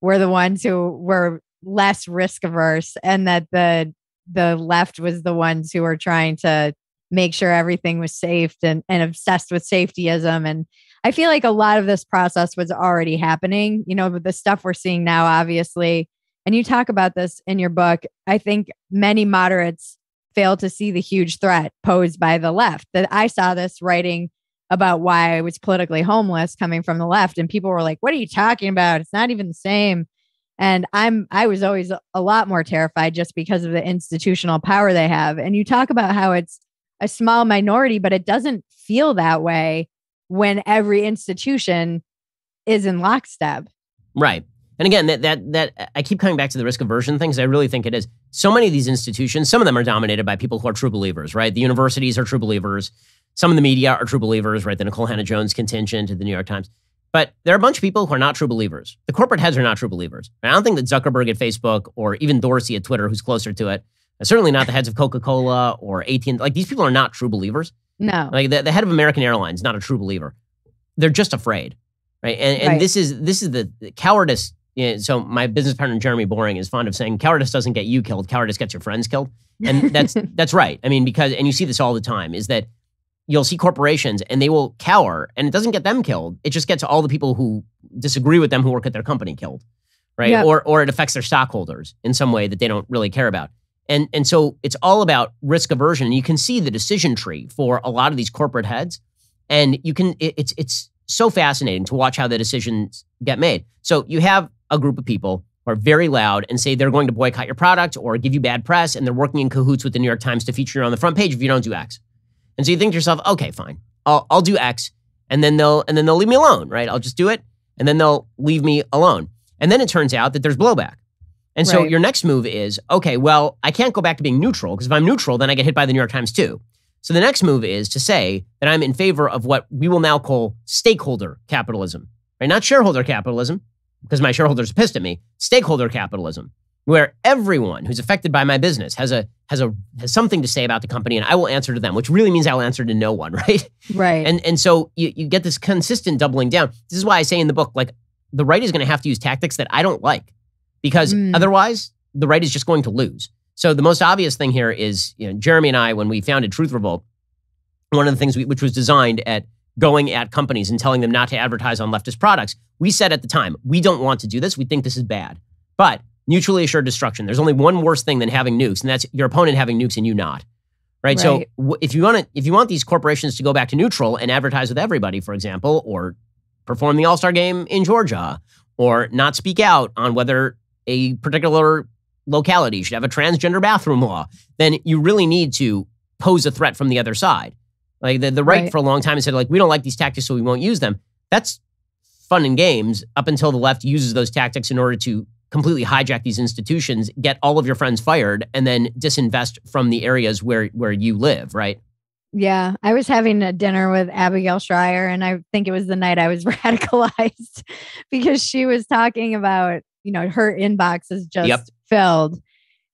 A: were the ones who were less risk averse and that the the left was the ones who were trying to make sure everything was safe and, and obsessed with safetyism and I feel like a lot of this process was already happening, you know, the stuff we're seeing now, obviously, and you talk about this in your book. I think many moderates fail to see the huge threat posed by the left. That I saw this writing about why I was politically homeless coming from the left, and people were like, What are you talking about? It's not even the same. And I'm I was always a lot more terrified just because of the institutional power they have. And you talk about how it's a small minority, but it doesn't feel that way when every institution is in lockstep.
B: Right. And again, that that that I keep coming back to the risk aversion things. I really think it is. So many of these institutions, some of them are dominated by people who are true believers, right? The universities are true believers. Some of the media are true believers, right? The Nikole Hannah Jones contingent at the New York Times. But there are a bunch of people who are not true believers. The corporate heads are not true believers. And I don't think that Zuckerberg at Facebook or even Dorsey at Twitter, who's closer to it, uh, certainly not the heads of Coca-Cola or AT&T. Like these people are not true believers.
A: No.
B: Like the, the head of American Airlines, not a true believer. They're just afraid, right? And and
A: Right.
B: this is this is the, the cowardice. So my business partner Jeremy Boring is fond of saying cowardice doesn't get you killed, cowardice gets your friends killed, and that's that's right. I mean, because and you see this all the time is that you'll see corporations and they will cower, and it doesn't get them killed. It just gets all the people who disagree with them who work at their company killed, right?
A: Yep.
B: Or or it affects their stockholders in some way that they don't really care about. And and so it's all about risk aversion. And you can see the decision tree for a lot of these corporate heads, and you can it, it's it's so fascinating to watch how the decisions get made. So you have a group of people who are very loud and say they're going to boycott your product or give you bad press, and they're working in cahoots with the New York Times to feature you on the front page if you don't do X. And so you think to yourself, okay, fine, I'll I'll do X, and then they'll and then they'll leave me alone, right? I'll just do it, and then they'll leave me alone. And then it turns out that there's blowback. And so
A: Right.
B: your next move is, okay, well, I can't go back to being neutral because if I'm neutral, then I get hit by the New York Times too. So the next move is to say that I'm in favor of what we will now call stakeholder capitalism, right? Not shareholder capitalism, because my shareholders are pissed at me. Stakeholder capitalism, where everyone who's affected by my business has a has a has something to say about the company, and I will answer to them, which really means I will answer to no one, right?
A: right.
B: And and so you, you get this consistent doubling down. This is why I say in the book, like the right is going to have to use tactics that I don't like, because
A: Mm.
B: otherwise the right is just going to lose. So the most obvious thing here is, you know, Jeremy and I, when we founded Truth Revolt, one of the things we, which was designed at going at companies and telling them not to advertise on leftist products, we said at the time, we don't want to do this. We think this is bad. But mutually assured destruction. There's only one worse thing than having nukes, and that's your opponent having nukes and you not. Right. So
A: Right.
B: w- if you want to, if you want these corporations to go back to neutral and advertise with everybody, for example, or perform the All Star game in Georgia, or not speak out on whether a particular locality should have a transgender bathroom law, then you really need to pose a threat from the other side. Like the, the right,
A: Right.
B: for a long time said, like, we don't like these tactics, so we won't use them. That's fun and games up until the left uses those tactics in order to completely hijack these institutions, get all of your friends fired, and then disinvest from the areas where where you live, right?
A: yeah. I was having a dinner with Abigail Shrier, and I think it was the night I was radicalized because she was talking about, you know, her inbox is just
B: Yep.
A: filled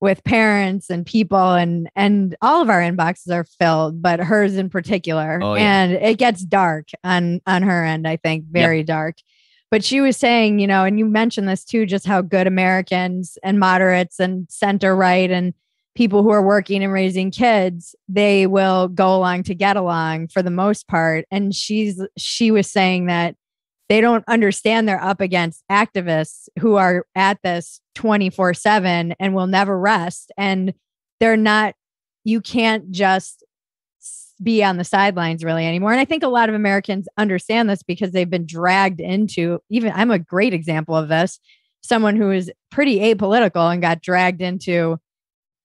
A: with parents and people and and all of our inboxes are filled but hers in particular.
B: Oh, yeah.
A: and it gets dark on on her end i think very dark. But she was saying you know and you mentioned this too just how good americans and moderates and center right and people who are working and raising kids they will go along to get along for the most part. And she's she was saying that they don't understand they're up against activists who are at this 24 7 and will never rest. And they're not, you can't just be on the sidelines really anymore. And I think a lot of Americans understand this because they've been dragged into, even I'm a great example of this, someone who is pretty apolitical and got dragged into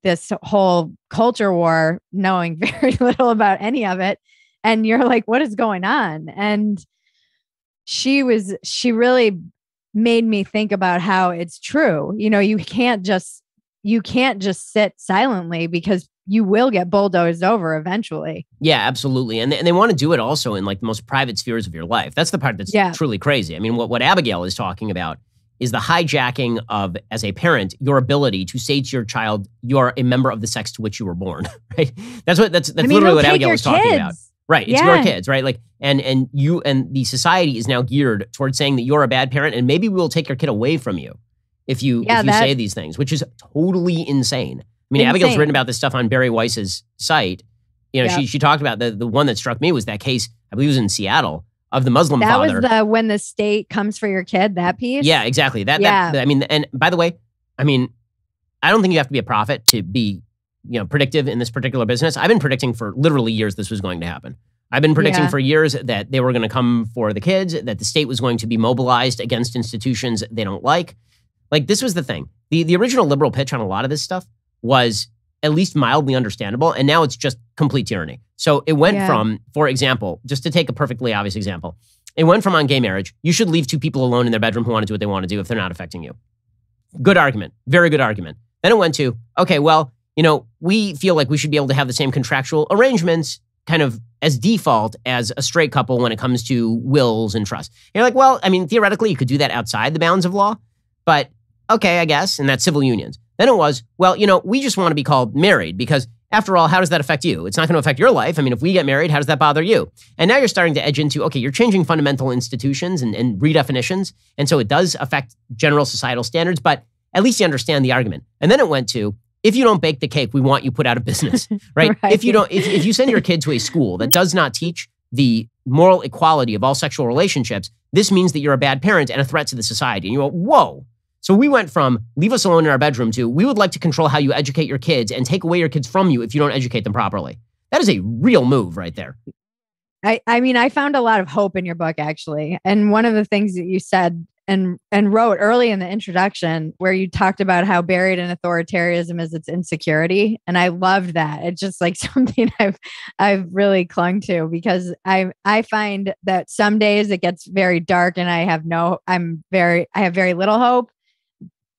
A: this whole culture war knowing very little about any of it and you're like what is going on and she was she really made me think about how it's true you know you can't just you can't just sit silently because you will get bulldozed over eventually
B: Yeah, absolutely. And they, and they want to do it also in like the most private spheres of your life. That's the part that's
A: Yeah.
B: truly crazy. I mean, what, what Abigail is talking about is the hijacking of, as a parent, your ability to say to your child, you're a member of the sex to which you were born, right? That's what, that's, that's
A: I mean,
B: literally what Abigail was talking about. Right. It's
A: Yeah.
B: your kids, right? Like, and, and you, and the society is now geared towards saying that you're a bad parent and maybe we'll take your kid away from you if you,
A: Yeah,
B: if you
A: that-
B: say these things, which is totally insane. I mean, Abigail's written about this stuff on Bari Weiss's site. You know,
A: Yeah.
B: she she talked about the the one that struck me was that case. I believe it was in Seattle of the Muslim
A: that
B: father.
A: was the when the state comes for your kid that piece
B: yeah, exactly. That,
A: Yeah.
B: that I mean, and by the way, I mean, I don't think you have to be a prophet to be you know predictive in this particular business. I've been predicting for literally years this was going to happen. I've been predicting
A: Yeah.
B: for years that they were going to come for the kids, that the state was going to be mobilized against institutions they don't like. Like this was the thing. The the original liberal pitch on a lot of this stuff was at least mildly understandable, and now it's just complete tyranny. So it went
A: Yeah.
B: from, for example, just to take a perfectly obvious example, it went from on gay marriage, you should leave two people alone in their bedroom who want to do what they want to do if they're not affecting you. Good argument. Very good argument. Then it went to, okay, well, you know, we feel like we should be able to have the same contractual arrangements kind of as default as a straight couple when it comes to wills and trusts. You're like, well, I mean, theoretically, you could do that outside the bounds of law, but okay, I guess, and that's civil unions. Then it was, well, you know, we just want to be called married because after all, how does that affect you? It's not going to affect your life. I mean, if we get married, how does that bother you? And now you're starting to edge into, okay, you're changing fundamental institutions and, and redefinitions. And so it does affect general societal standards, but at least you understand the argument. And then it went to, if you don't bake the cake, we want you put out of business, right?
A: Right.
B: If you don't, if, if you send your kid to a school that does not teach the moral equality of all sexual relationships, this means that you're a bad parent and a threat to the society. And you go, whoa. So we went from leave us alone in our bedroom to we would like to control how you educate your kids and take away your kids from you if you don't educate them properly. That is a real move right there.
A: I, I mean, I found a lot of hope in your book actually. And one of the things that you said and and wrote early in the introduction where you talked about how buried in authoritarianism is its insecurity. And I loved that. It's just like something I've I've really clung to because I I find that some days it gets very dark and I have no I'm very I have very little hope.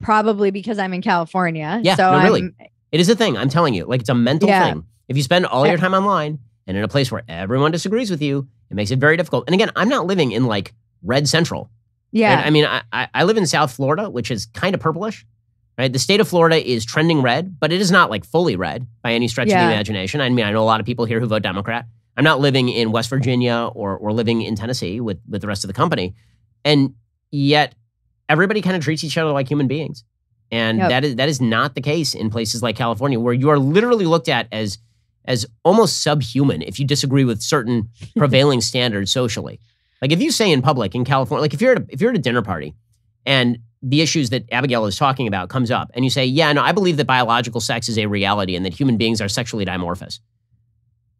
A: Probably because I'm in California.
B: Yeah,
A: so
B: no, really.
A: I'm
B: It is a thing. I'm telling you, like it's a mental
A: Yeah.
B: thing. If you spend all your time online and in a place where everyone disagrees with you, it makes it very difficult. And again, I'm not living in like red central.
A: Yeah.
B: Right? I mean, I, I live in South Florida, which is kind of purplish. Right. The state of Florida is trending red, but it is not like fully red by any stretch of the imagination. I mean, I know a lot of people here who vote Democrat. I'm not living in West Virginia or or living in Tennessee with with the rest of the company, and yet everybody kind of treats each other like human beings. And
A: Yep.
B: that is that is not the case in places like California, where you are literally looked at as as almost subhuman if you disagree with certain prevailing standards socially. Like if you say in public in California, like if you're at a, if you're at a dinner party and the issues that Abigail is talking about comes up, and you say, "Yeah, no, I believe that biological sex is a reality and that human beings are sexually dimorphous,"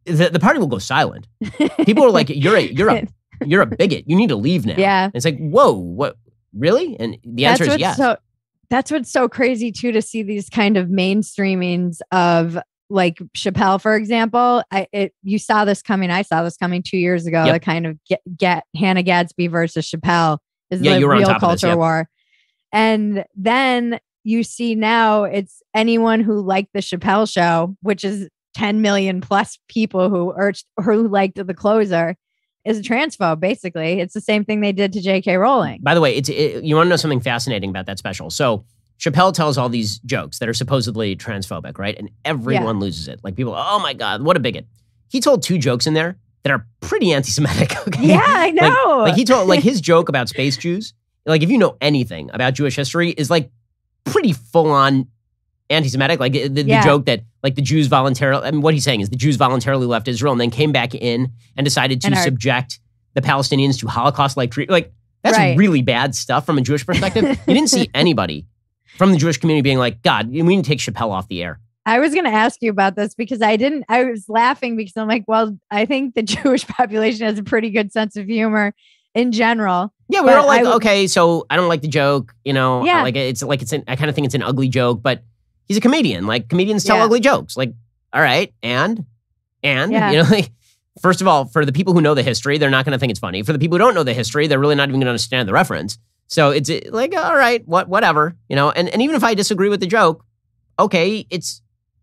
B: the, the party will go silent. People are like, "You're a you're a you're a bigot. You need to leave now."
A: yeah.
B: And it's like, "Whoa, what? Really?" And the answer is yes.
A: So, that's what's so crazy too to see these kind of mainstreamings of like Chappelle, for example. I it you saw this coming. I saw this coming two years ago.
B: Yep.
A: The kind of get, get Hannah Gadsby versus Chappelle is
B: Yeah,
A: the
B: you were on
A: real
B: of this,
A: culture
B: yep.
A: war. And then you see now it's anyone who liked the Chappelle show, which is 10 million plus people who urged who liked the closer, is a transphobe. Basically, it's the same thing they did to J.K. Rowling.
B: By the way, it's it, you want to know something fascinating about that special. So Chappelle tells all these jokes that are supposedly transphobic, right? And everyone loses it. Like people, oh my god, what a bigot. He told two jokes in there that are pretty anti-Semitic. Okay?
A: Yeah, I know.
B: Like, he told, like his joke about space Jews. Like if you know anything about Jewish history, is like pretty full on anti-Semitic. Like the, the
A: Yeah.
B: joke that like the Jews voluntarily. I mean, what he's saying is the Jews voluntarily left Israel and then came back in and decided to
A: And
B: subject the Palestinians to Holocaust-like treatment. Like that's
A: Right.
B: really bad stuff from a Jewish perspective. you didn't see anybody from the Jewish community being like, God, we need to take Chappelle off the air.
A: I was going to ask you about this because I didn't. I was laughing because I'm like, well, I think the Jewish population has a pretty good sense of humor in general.
B: Yeah, we were all like,
A: I
B: okay, so I don't like the joke, you know.
A: Uh, yeah.
B: Like it's like it's an I kind of think it's an ugly joke, but he's a comedian. Like comedians tell
A: Yeah.
B: ugly jokes. Like, all right, and and
A: Yeah.
B: you know, like first of all, for the people who know the history, they're not going to think it's funny. For the people who don't know the history, they're really not even going to understand the reference. So it's uh, like, all right, what, whatever, you know. And and even if I disagree with the joke, okay, it's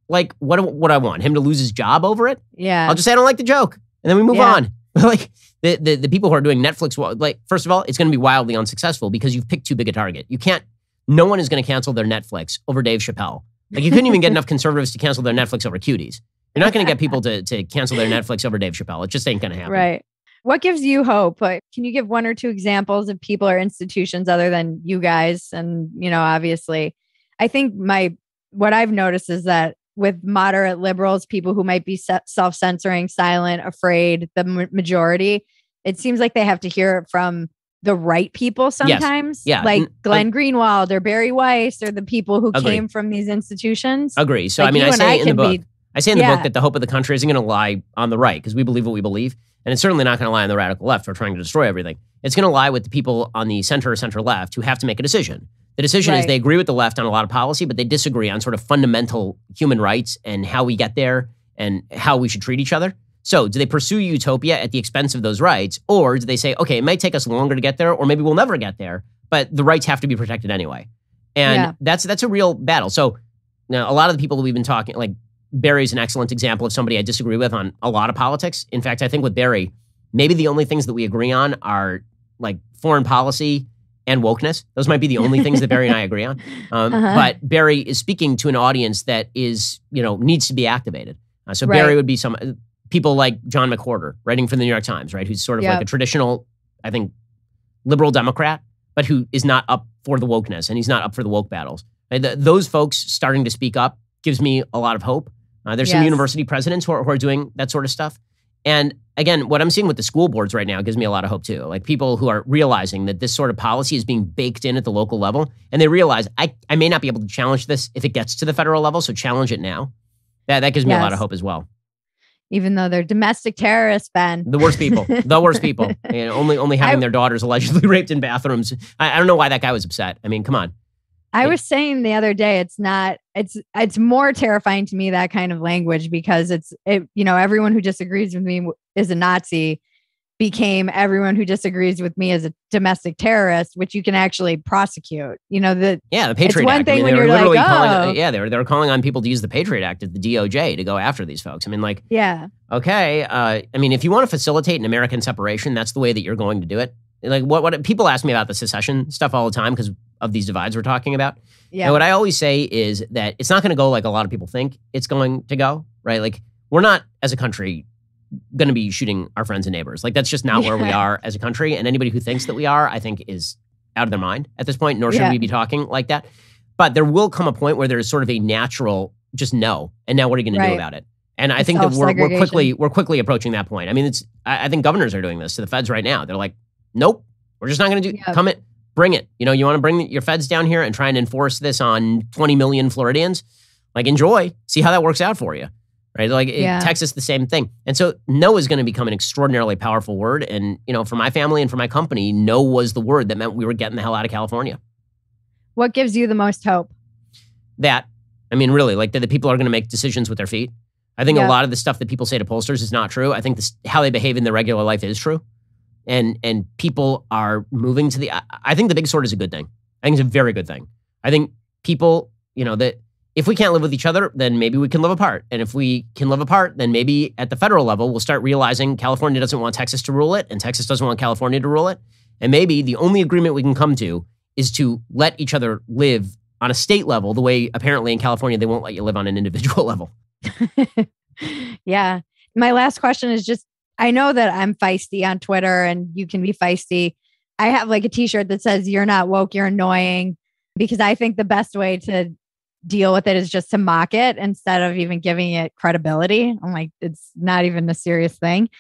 B: like what what I want him to lose his job over it.
A: Yeah.
B: I'll just say I don't like the joke, and then we move
A: Yeah.
B: on. like the, the the people who are doing Netflix, like first of all, it's going to be wildly unsuccessful because you've picked too big a target. You can't. No one is going to cancel their Netflix over Dave Chappelle. Like you couldn't even get enough conservatives to cancel their Netflix over cuties. You're not going to get people to to cancel their Netflix over Dave Chappelle. It just ain't going to happen.
A: Right. What gives you hope? Can you give one or two examples of people or institutions other than you guys? And, you know, obviously, I think my, what I've noticed is that with moderate liberals, people who might be self censoring, silent, afraid, the ma- majority, it seems like they have to hear it from the right people sometimes.
B: Yeah.
A: Like Glenn Greenwald or Bari Weiss or the people who
B: Agree.
A: came from these institutions.
B: Agree. So
A: Like,
B: I mean, I say in the book.
A: be-
B: I say in the
A: Yeah.
B: book that the hope of the country isn't going to lie on the right because we believe what we believe. And it's certainly not going to lie on the radical left for trying to destroy everything. It's going to lie with the people on the center or center left who have to make a decision. The decision is they agree with the left on a lot of policy, but they disagree on sort of fundamental human rights and how we get there and how we should treat each other. So, do they pursue utopia at the expense of those rights? Or do they say, okay, it might take us longer to get there, or maybe we'll never get there, but the rights have to be protected anyway? And
A: Yeah.
B: that's that's a real battle. So, now, a lot of the people that we've been talking, like Bari's an excellent example of somebody I disagree with on a lot of politics. In fact, I think with Bari, maybe the only things that we agree on are like foreign policy and wokeness. Those might be the only things that Bari and I agree on. Um,
A: Uh-huh.
B: But Bari is speaking to an audience that is, you know, needs to be activated. Uh, so
A: Right.
B: Bari would be some people like John McWhorter, writing for the New York Times, right? Who's sort of like a traditional, I think, liberal Democrat, but who is not up for the wokeness and he's not up for the woke battles. And th- those folks starting to speak up gives me a lot of hope. Uh, there's some university presidents who are, who are doing that sort of stuff. And again, what I'm seeing with the school boards right now gives me a lot of hope too. Like people who are realizing that this sort of policy is being baked in at the local level, and they realize I, I may not be able to challenge this if it gets to the federal level, so challenge it now. That that gives me a lot of hope as well.
A: Even though they're domestic terrorists, Ben.
B: The worst people, the worst people, you know, only only having
A: I-
B: their daughters allegedly raped in bathrooms. I, I don't know why that guy was upset. I mean, come on.
A: I was saying the other day, it's not. It's it's more terrifying to me that kind of language because it's it. You know, everyone who disagrees with me is a Nazi. Became everyone who disagrees with me as a domestic terrorist, which you can actually prosecute. You know the
B: Yeah, the Patriot
A: one
B: Act.
A: thing
B: I mean,
A: when you're like,
B: literally calling.
A: oh.
B: Yeah, they were they were calling on people to use the Patriot Act at the DOJ to go after these folks. I mean, like,
A: yeah
B: okay, uh, I mean, if you want to facilitate an American separation, that's the way that you're going to do it. Like, what what people ask me about the secession stuff all the time because of these divides we're talking about.
A: yeah
B: And what I always say is that it's not going to go like a lot of people think it's going to go, right? Like, we're not as a country going to be shooting our friends and neighbors. Like, that's just not where we are as a country. And anybody who thinks that we are, I think, is out of their mind at this point, nor should
A: Yeah.
B: we be talking like that. But there will come a point where there's sort of a natural just no. And now what are you going to do about it? And I think that we're, we're quickly we're quickly approaching that point. I mean, it's I, I think governors are doing this to the feds right now. They're like, nope, we're just not going to do.
A: Yeah.
B: Come it, bring it. You know, you want to bring your feds down here and try and enforce this on 20 million Floridians? Like, enjoy, see how that works out for you, right? Like
A: Yeah.
B: Texas, the same thing. And so, no is going to become an extraordinarily powerful word. And you know, for my family and for my company, no was the word that meant we were getting the hell out of California.
A: what gives you the most hope?
B: that. I mean, really, like that the people are going to make decisions with their feet. I think
A: Yeah.
B: a lot of the stuff that people say to pollsters is not true. I think this, how they behave in their regular life is true, and and people are moving to the. I, I think the big sort is a good thing. I think it's a very good thing. I think people, you know, that if we can't live with each other, then maybe we can live apart, and if we can live apart, then maybe at the federal level we'll start realizing California doesn't want Texas to rule it, and Texas doesn't want California to rule it, and maybe the only agreement we can come to is to let each other live on a state level the way apparently in California they won't let you live on an individual level.
A: yeah. My last question is just I know that I'm feisty on Twitter and you can be feisty. I have like a t shirt that says, You're not woke, you're annoying, because I think the best way to deal with it is just to mock it instead of even giving it credibility. I'm like, it's not even a serious thing.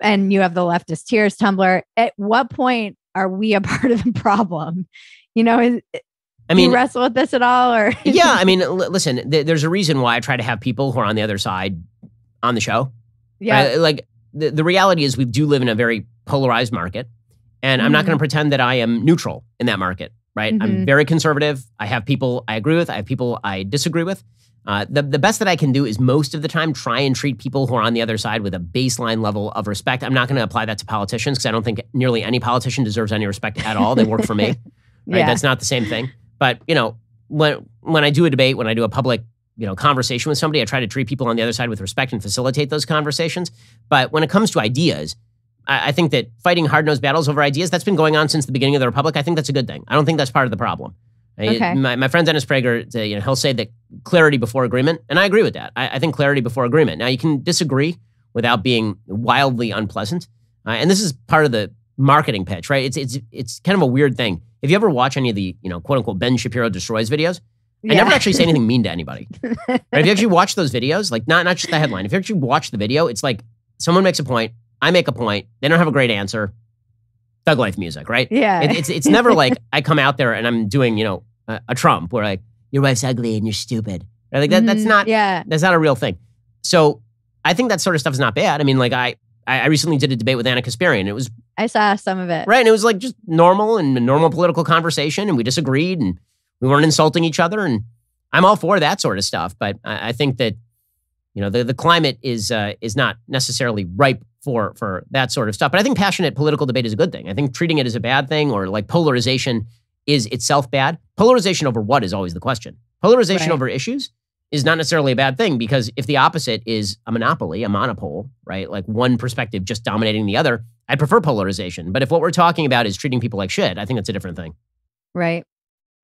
A: And you have the leftist tears Tumblr. At what point are we a part of the problem? You know, is, eh,
B: I
A: do you
B: mean,
A: wrestle with this at all or
B: yeah, I mean, l- listen, th- there's a reason why I try to have people who are on the other side on the show.
A: yeah.
B: right? Like the, the reality is we do live in a very polarized market. And I'm not going to pretend that I am neutral in that market. right? I'm
A: Mhm.
B: very conservative. I have people I agree with. I have people I disagree with. Uh, the the best that I can do is most of the time try and treat people who are on the other side with a baseline level of respect. I'm not going to apply that to politicians because I don't think nearly any politician deserves any respect at all. They work for me. Right?
A: Yeah.
B: That's not the same thing. But you know, when when I do a debate, when I do a public you know conversation with somebody, I try to treat people on the other side with respect and facilitate those conversations. But when it comes to ideas, I, I think that fighting hard nosed battles over ideas that's been going on since the beginning of the republic. I think that's a good thing. I don't think that's part of the problem.
A: Okay.
B: My, my friend Dennis Prager, uh, you know, he'll say that clarity before agreement, and I agree with that. I, I think clarity before agreement. Now you can disagree without being wildly unpleasant, uh, and this is part of the marketing pitch, right? It's it's it's kind of a weird thing. If you ever watch any of the you know quote unquote Ben Shapiro destroys videos, I never actually say anything mean to anybody. Right? If you actually watch those videos, like not not just the headline, if you actually watch the video, it's like someone makes a point, I make a point, they don't have a great answer. Thug life music, right?
A: yeah.
B: It, it's it's never like I come out there and I'm doing you know a, a Trump where like your wife's ugly and you're stupid. Right? Like that, that's
A: Mhm.
B: not
A: Yeah.
B: that's not a real thing. So I think that sort of stuff is not bad. I mean, like I I I recently did a debate with Ana Kasparian. It was
A: I saw some of it.
B: right, and it was like just normal and normal political conversation, and we disagreed and we weren't insulting each other, and I'm all for that sort of stuff. But I, I think that you know the the climate is uh, is not necessarily ripe for for that sort of stuff. But I think passionate political debate is a good thing. I think treating it as a bad thing or like polarization is itself bad. Polarization over what is always the question. Polarization
A: Right.
B: over issues is not necessarily a bad thing because if the opposite is a monopoly, a monopole, right? Like one perspective just dominating the other, I'd prefer polarization. But if what we're talking about is treating people like shit, I think that's a different thing.
A: Right.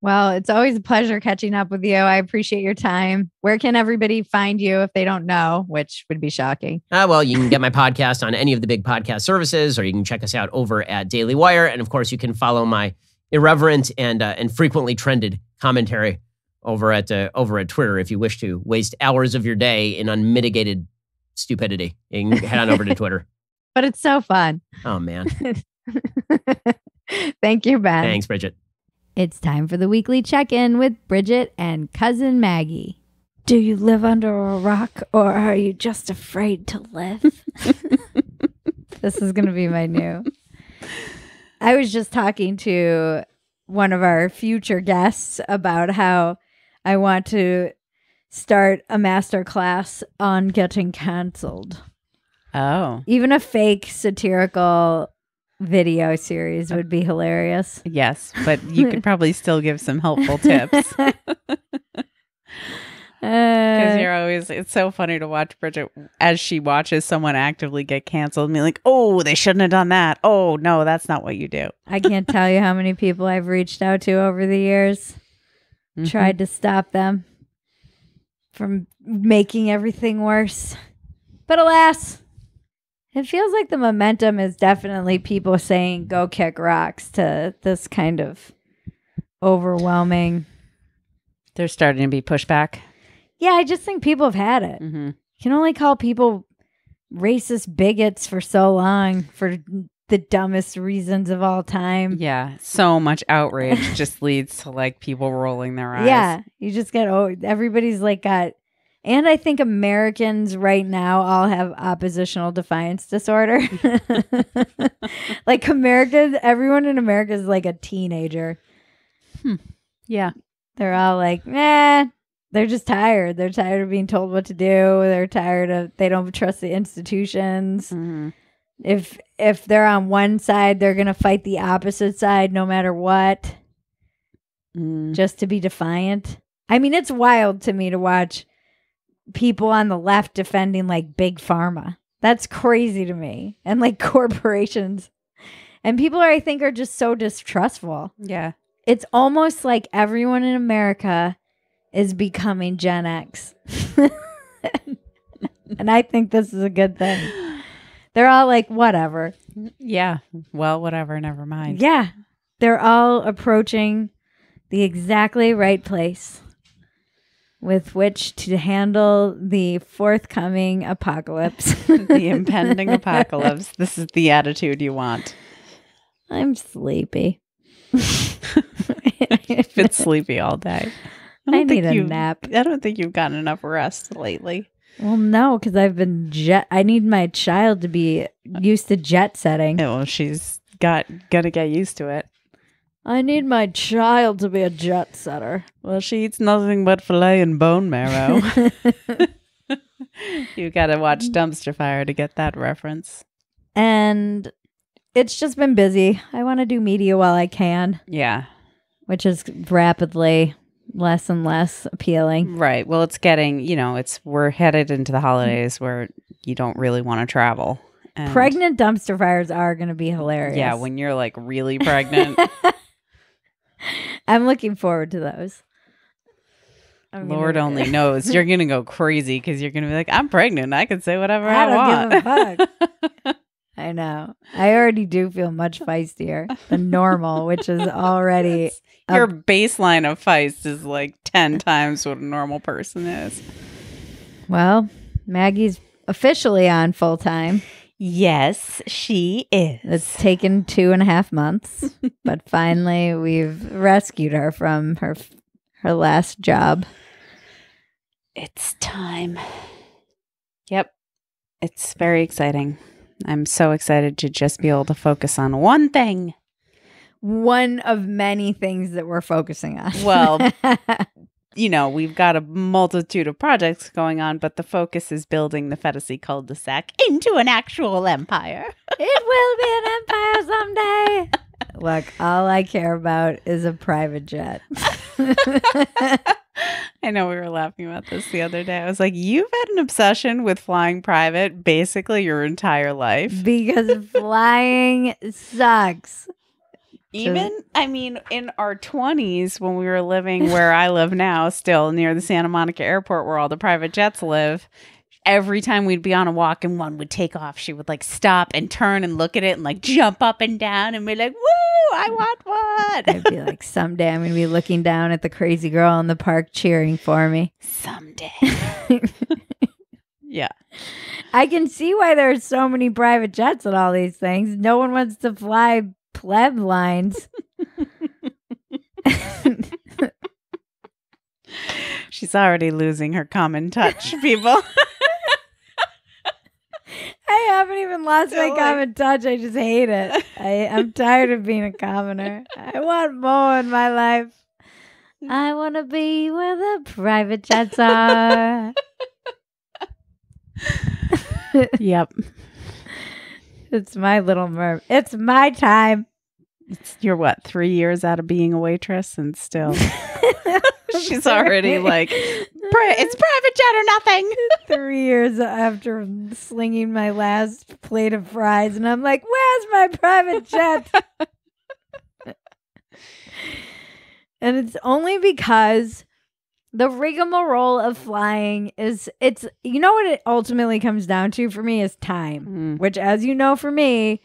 A: Well, it's always a pleasure catching up with you. I appreciate your time. Where can everybody find you if they don't know, which would be shocking?
B: Uh, well, you can get my podcast on any of the big podcast services, or you can check us out over at Daily Wire. And of course, you can follow my irreverent and uh, and frequently trended commentary over at uh, over at Twitter if you wish to waste hours of your day in unmitigated stupidity. You can head on over to Twitter.
A: But it's so fun.
B: Oh man,
A: Thank you, Ben.
B: thanks, Bridget.
A: It's time for the weekly check in with Bridget and cousin Maggie. Do you live under a rock or are you just afraid to live? this is going to be my new. I was just talking to one of our future guests about how I want to start a master class on getting canceled.
C: Oh,
A: Even a fake satirical video series would be hilarious.
C: yes, but you could probably still give some helpful tips because
A: Uh,
C: you're always. It's so funny to watch Bridget as she watches someone actively get canceled and be like, "Oh, they shouldn't have done that. Oh, no, that's not what you do."
A: I can't tell you how many people I've reached out to over the years,
C: Mhm.
A: tried to stop them from making everything worse. But alas, it feels like the momentum is definitely people saying go kick rocks to this kind of overwhelming.
C: They're starting to be pushback.
A: Yeah, I just think people have had it.
C: Mm-hmm.
A: You can only call people racist bigots for so long for the dumbest reasons of all time.
C: Yeah, so much outrage just leads to like people rolling their eyes.
A: Yeah, you just get oh, everybody's like got, and I think Americans right now all have oppositional defiance disorder. like America, everyone in America is like a teenager.
C: yeah.
A: They're all like, nah. They're just tired. They're tired of being told what to do. They're tired of they don't trust the institutions.
C: hmm
A: If if they're on one side, they're gonna fight the opposite side no matter what.
C: Mm.
A: just to be defiant. I mean, it's wild to me to watch people on the left defending like big pharma. That's crazy to me. And like corporations. And people are, I think, are just so distrustful.
C: Yeah.
A: It's almost like everyone in America is becoming Gen X. and I think this is a good thing. They're all like, whatever.
C: Yeah. Well, whatever. Never mind.
A: Yeah. They're all approaching the exactly right place with which to handle the forthcoming apocalypse.
C: the impending apocalypse. This is the attitude you want.
A: I'm sleepy.
C: I've been sleepy all day.
A: I
C: don't
A: need
C: think
A: a
C: you-
A: nap.
C: I don't think you've gotten enough rest lately.
A: Well, no, because I've been jet. I need my child to be uh, used to jet setting.
C: Oh, well, she's got gonna get used to it.
A: I need my child to be a jet setter.
C: Well, she eats nothing but filet and bone marrow. you got to watch Dumpster Fire to get that reference.
A: and it's just been busy. I want to do media while I can,
C: Yeah.
A: which is rapidly less and less appealing.
C: Right. Well, it's getting, you know, it's we're headed into the holidays where you don't really want to travel. And
A: Pregnant dumpster fires are going to be hilarious.
C: Yeah, when you're like really pregnant.
A: I'm looking forward to those. I'm gonna-
C: Lord only knows. You're going to go crazy because you're going to be like, I'm pregnant. I can say whatever I,
A: I
C: want.
A: I know. I already do feel much feistier than normal, which is already a-
C: Your baseline of feist is like 10 times what a normal person is.
A: well. Maggie's officially on full time.
C: Yes, she is.
A: It's taken two and a half months, but finally we've rescued her from her her last job.
C: It's time. Yep. It's very exciting. I'm so excited to just be able to focus on one thing.
A: One of many things that we're focusing on.
C: Well, You know, we've got a multitude of projects going on, but the focus is building the Phetasy cul-de-sac into an actual empire.
A: it will be an empire someday. Look, all I care about is a private jet.
C: I know we were laughing about this the other day. I was like, you've had an obsession with flying private basically your entire life.
A: because flying sucks.
C: Even, I mean, in our 20s, when we were living where I live now, still near the Santa Monica airport where all the private jets live, every time we'd be on a walk and one would take off, she would like stop and turn and look at it and like jump up and down and be like, woo, I want one.
A: I'd be like, someday I'm going to be looking down at the crazy girl in the park cheering for me.
C: Someday. yeah.
A: I can see why there's so many private jets and all these things. No one wants to fly pleb lines.
C: She's already losing her common touch, people.
A: I haven't even lost my common touch. I just hate it. I, I'm tired of being a commoner. I want more in my life. I want to be where the private jets are.
C: yep.
A: It's my little merv. It's my time.
C: It's, you're what, three years out of being a waitress and still. She's already like, "Pri- it's private jet or nothing.
A: three years after slinging my last plate of fries, and I'm like, "Where's my private jet?" and it's only because the rigmarole of flying is it's you know what it ultimately comes down to for me is time,
C: Mm.
A: which, as you know, for me.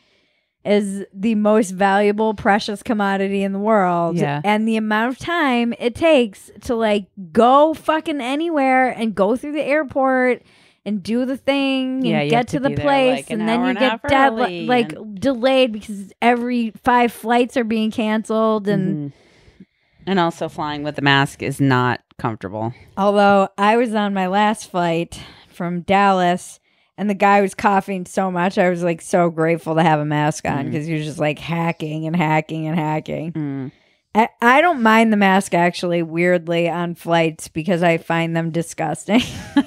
A: Is the most valuable, precious commodity in the world.
C: Yeah.
A: And the amount of time it takes to like go fucking anywhere and go through the airport and do the thing and
C: you
A: get to
C: to
A: the place
C: like, an
A: and then you
C: and
A: get dead, like
C: and-
A: delayed because every five flights are being canceled and
C: Mhm. and also flying with a mask is not comfortable.
A: although I was on my last flight from Dallas and the guy was coughing so much I was like so grateful to have a mask on because he was just like hacking and hacking and hacking.
C: Mm.
A: I, I don't mind the mask actually weirdly on flights because I find them disgusting.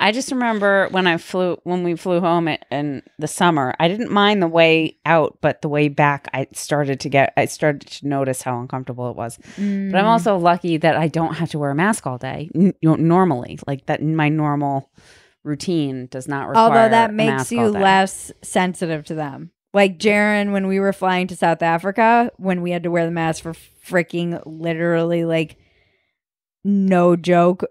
C: I just remember when I flew when we flew home i- in the summer. I didn't mind the way out, but the way back, I started to get. I started to notice how uncomfortable it was. But
A: Mm.
C: I'm also lucky that I don't have to wear a mask all day. N- normally, like that, in my normal routine does not require.
A: Although that makes you less sensitive to them. Like Jaron, when we were flying to South Africa, when we had to wear the mask for freaking literally like no joke.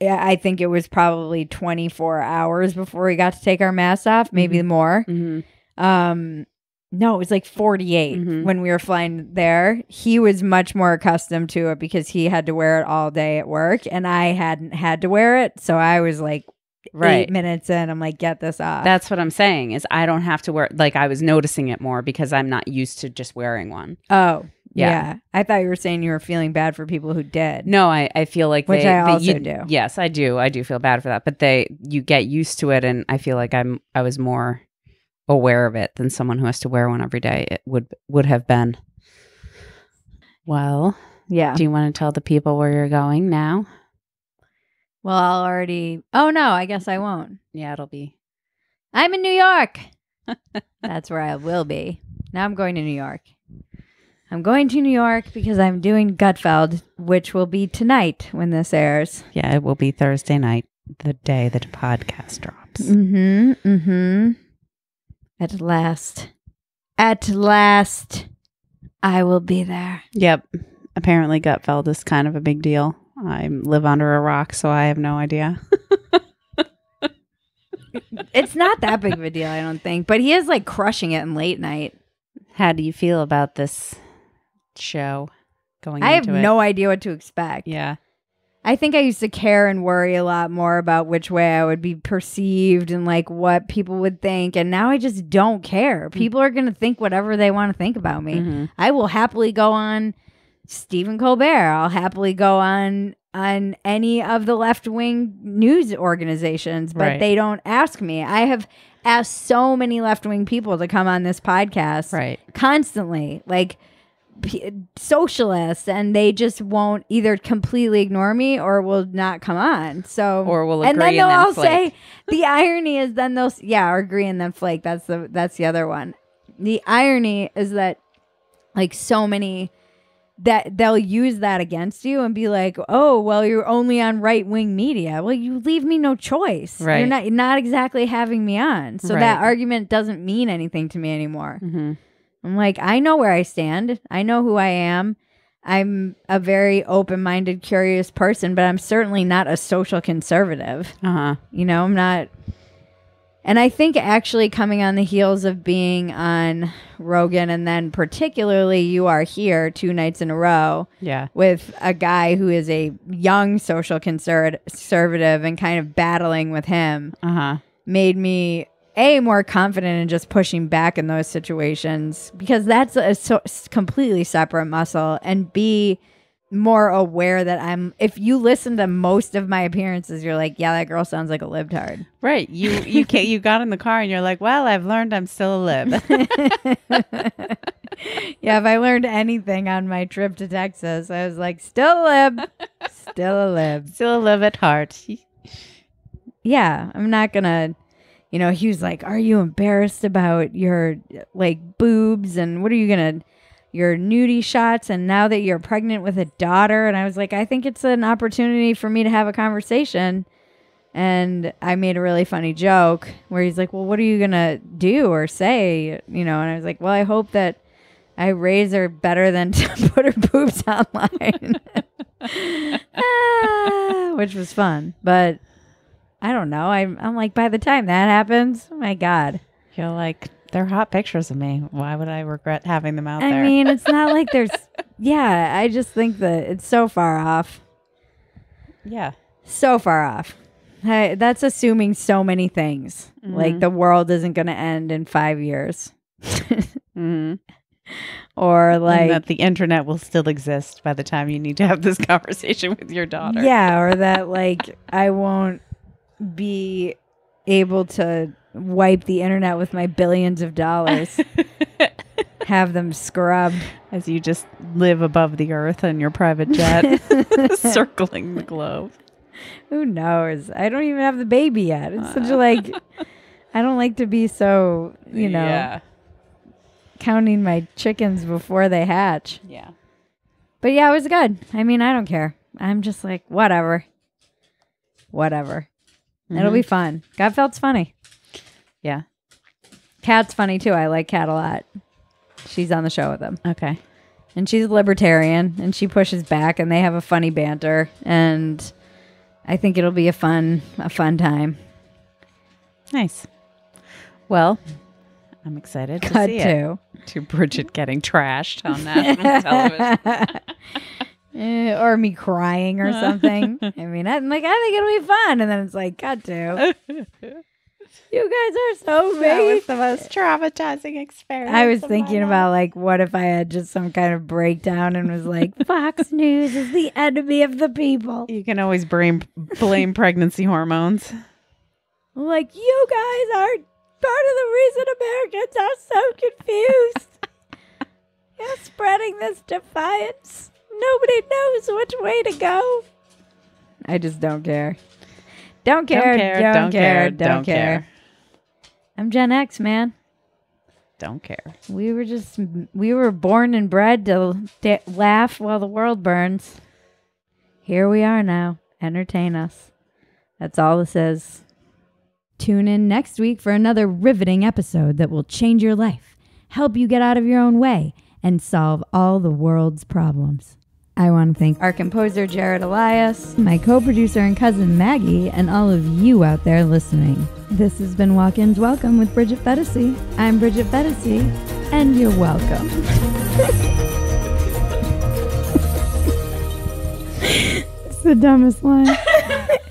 A: I think it was probably 24 hours before we got to take our masks off, maybe more.
C: Mhm.
A: Um, no, it was like 48
C: Mhm.
A: when we were flying there. He was much more accustomed to it because he had to wear it all day at work, and I hadn't had to wear it. So I was like,
C: Right.
A: eight minutes in, I'm like, get this off.
C: That's what I'm saying. Is I don't have to wear. Like I was noticing it more because I'm not used to just wearing one.
A: oh, yeah.
C: Yeah.
A: I thought you were saying you were feeling bad for people who did.
C: No, I, I feel like
A: Which
C: they,
A: I also
C: you-
A: do.
C: Yes, I do. I do feel bad for that. But they you get used to it, and I feel like I'm I was more aware of it than someone who has to wear one every day. It would would have been. Well,
A: Yeah.
C: do you want to tell the people where you're going now?
A: Well, I'll already. Oh no, I guess I won't.
C: Yeah, it'll be.
A: I'm in New York. That's where I will be. Now I'm going to New York. I'm going to New York because I'm doing Gutfeld, which will be tonight when this airs.
C: Yeah, it will be Thursday night, the day that the podcast drops.
A: Mm-hmm. Mm-hmm. At last. At last. I will be there.
C: Yep. Apparently, Gutfeld is kind of a big deal. I live under a rock, so I have no idea.
A: It's not that big of a deal, I don't think. But he is like crushing it in late night.
C: How do you feel about this show going
A: I have
C: it?
A: no idea what to expect.
C: Yeah.
A: I think I used to care and worry a lot more about which way I would be perceived and like what people would think. And now I just don't care. People are going to think whatever they want to think about me.
C: Mhm.
A: I will happily go on Stephen Colbert. I'll happily go on on any of the left wing news organizations, but
C: Right.
A: they don't ask me. I have asked so many left wing people to come on this podcast
C: Right.
A: constantly, like p- socialists, and they just won't either completely ignore me or will not come on. So
C: Or will
A: and then they'll
C: and then
A: all
C: flake.
A: say the irony is then they'll yeah or agree and then flake. That's the that's the other one. The irony is that like so many that they'll use that against you and be like, "Oh, well, you're only on right wing media." Well, you leave me no choice.
C: Right.
A: You're not you're not exactly having me on, so that argument doesn't mean anything to me anymore.
C: Mhm.
A: I'm like, I know where I stand. I know who I am. I'm a very open minded, curious person, but I'm certainly not a social conservative.
C: Uh-huh.
A: You know, I'm not. And I think actually coming on the heels of being on Rogan and then particularly you are here two nights in a row
C: Yeah.
A: with a guy who is a young social conservative and kind of battling with him
C: Uh-huh.
A: made me a more confident in just pushing back in those situations because that's a so, completely separate muscle and b more aware that i'm if you listen to most of my appearances you're like yeah that girl sounds like a libtard
C: Right. You you can't you got in the car and you're like, "Well, I've learned I'm still a lib."
A: yeah if i learned anything on my trip to texas i was like still a lib still a lib
C: still a lib at heart.
A: yeah, I'm not gonna, you know, he was like, Are you embarrassed about your like boobs and what are you gonna, your nudie shots? And now that you're pregnant with a daughter, and I was like, I think it's an opportunity for me to have a conversation. And I made a really funny joke where he's like, Well, what are you gonna do or say? You know, and I was like, Well, I hope that I raise her better than to put her boobs online. Ah, which was fun. But I don't know. I'm, I'm like, by the time that happens, oh my God.
C: You're like, they're hot pictures of me. Why would I regret having them out
A: I
C: there?
A: I mean, it's not like there's, yeah, I just think that it's so far off.
C: yeah.
A: So far off. Hey, that's assuming so many things. Like the world isn't going to end in five years.
C: hmm
A: or
C: and
A: like,
C: that the internet will still exist by the time you need to have this conversation with your daughter.
A: yeah, or that like I won't be able to wipe the internet with my billions of dollars, have them scrubbed.
C: As you just live above the earth on your private jet, circling the globe.
A: Who knows? I don't even have the baby yet. It's such a uh. like I don't like to be so, you know,
C: Yeah.
A: counting my chickens before they hatch.
C: Yeah.
A: But yeah, it was good. I mean, I don't care. I'm just like, whatever. Whatever. It'll be mm-hmm. fun. Gutfeld's funny.
C: Yeah.
A: Kat's funny too. I like Kat a lot. She's on the show with him.
C: Okay.
A: And she's a libertarian and she pushes back and they have a funny banter and I think it'll be a fun a fun time.
C: Nice. Well, I'm excited to
A: Cut
C: see it.
A: to.
C: To Bridget getting trashed on national television.
A: Eh, or me crying or something. I mean, I'm like, I think it'll be fun. And then it's like, cut to. You guys are so
C: That was the most traumatizing experience.
A: I was thinking about like, what if I had just some kind of breakdown and was like, Fox News is the enemy of the people.
C: You can always blame blame pregnancy hormones.
A: Like, you guys are part of the reason Americans are so confused. You're spreading this defiance. Nobody knows which way to go. I just don't care. Don't care.
C: Don't care. Don't care. Don't care.
A: I'm Gen X, man.
C: Don't care.
A: We were just we were born and bred to laugh while the world burns. Here we are now. Entertain us. That's all this is. Tune in next week for another riveting episode that will change your life, help you get out of your own way, and solve all the world's problems. I want to thank our composer Jared Elias, my co producer and cousin Maggie, and all of you out there listening. This has been Walk-Ins Welcome with Bridget Phetasy. I'm Bridget Phetasy, and you're welcome. it's the dumbest line.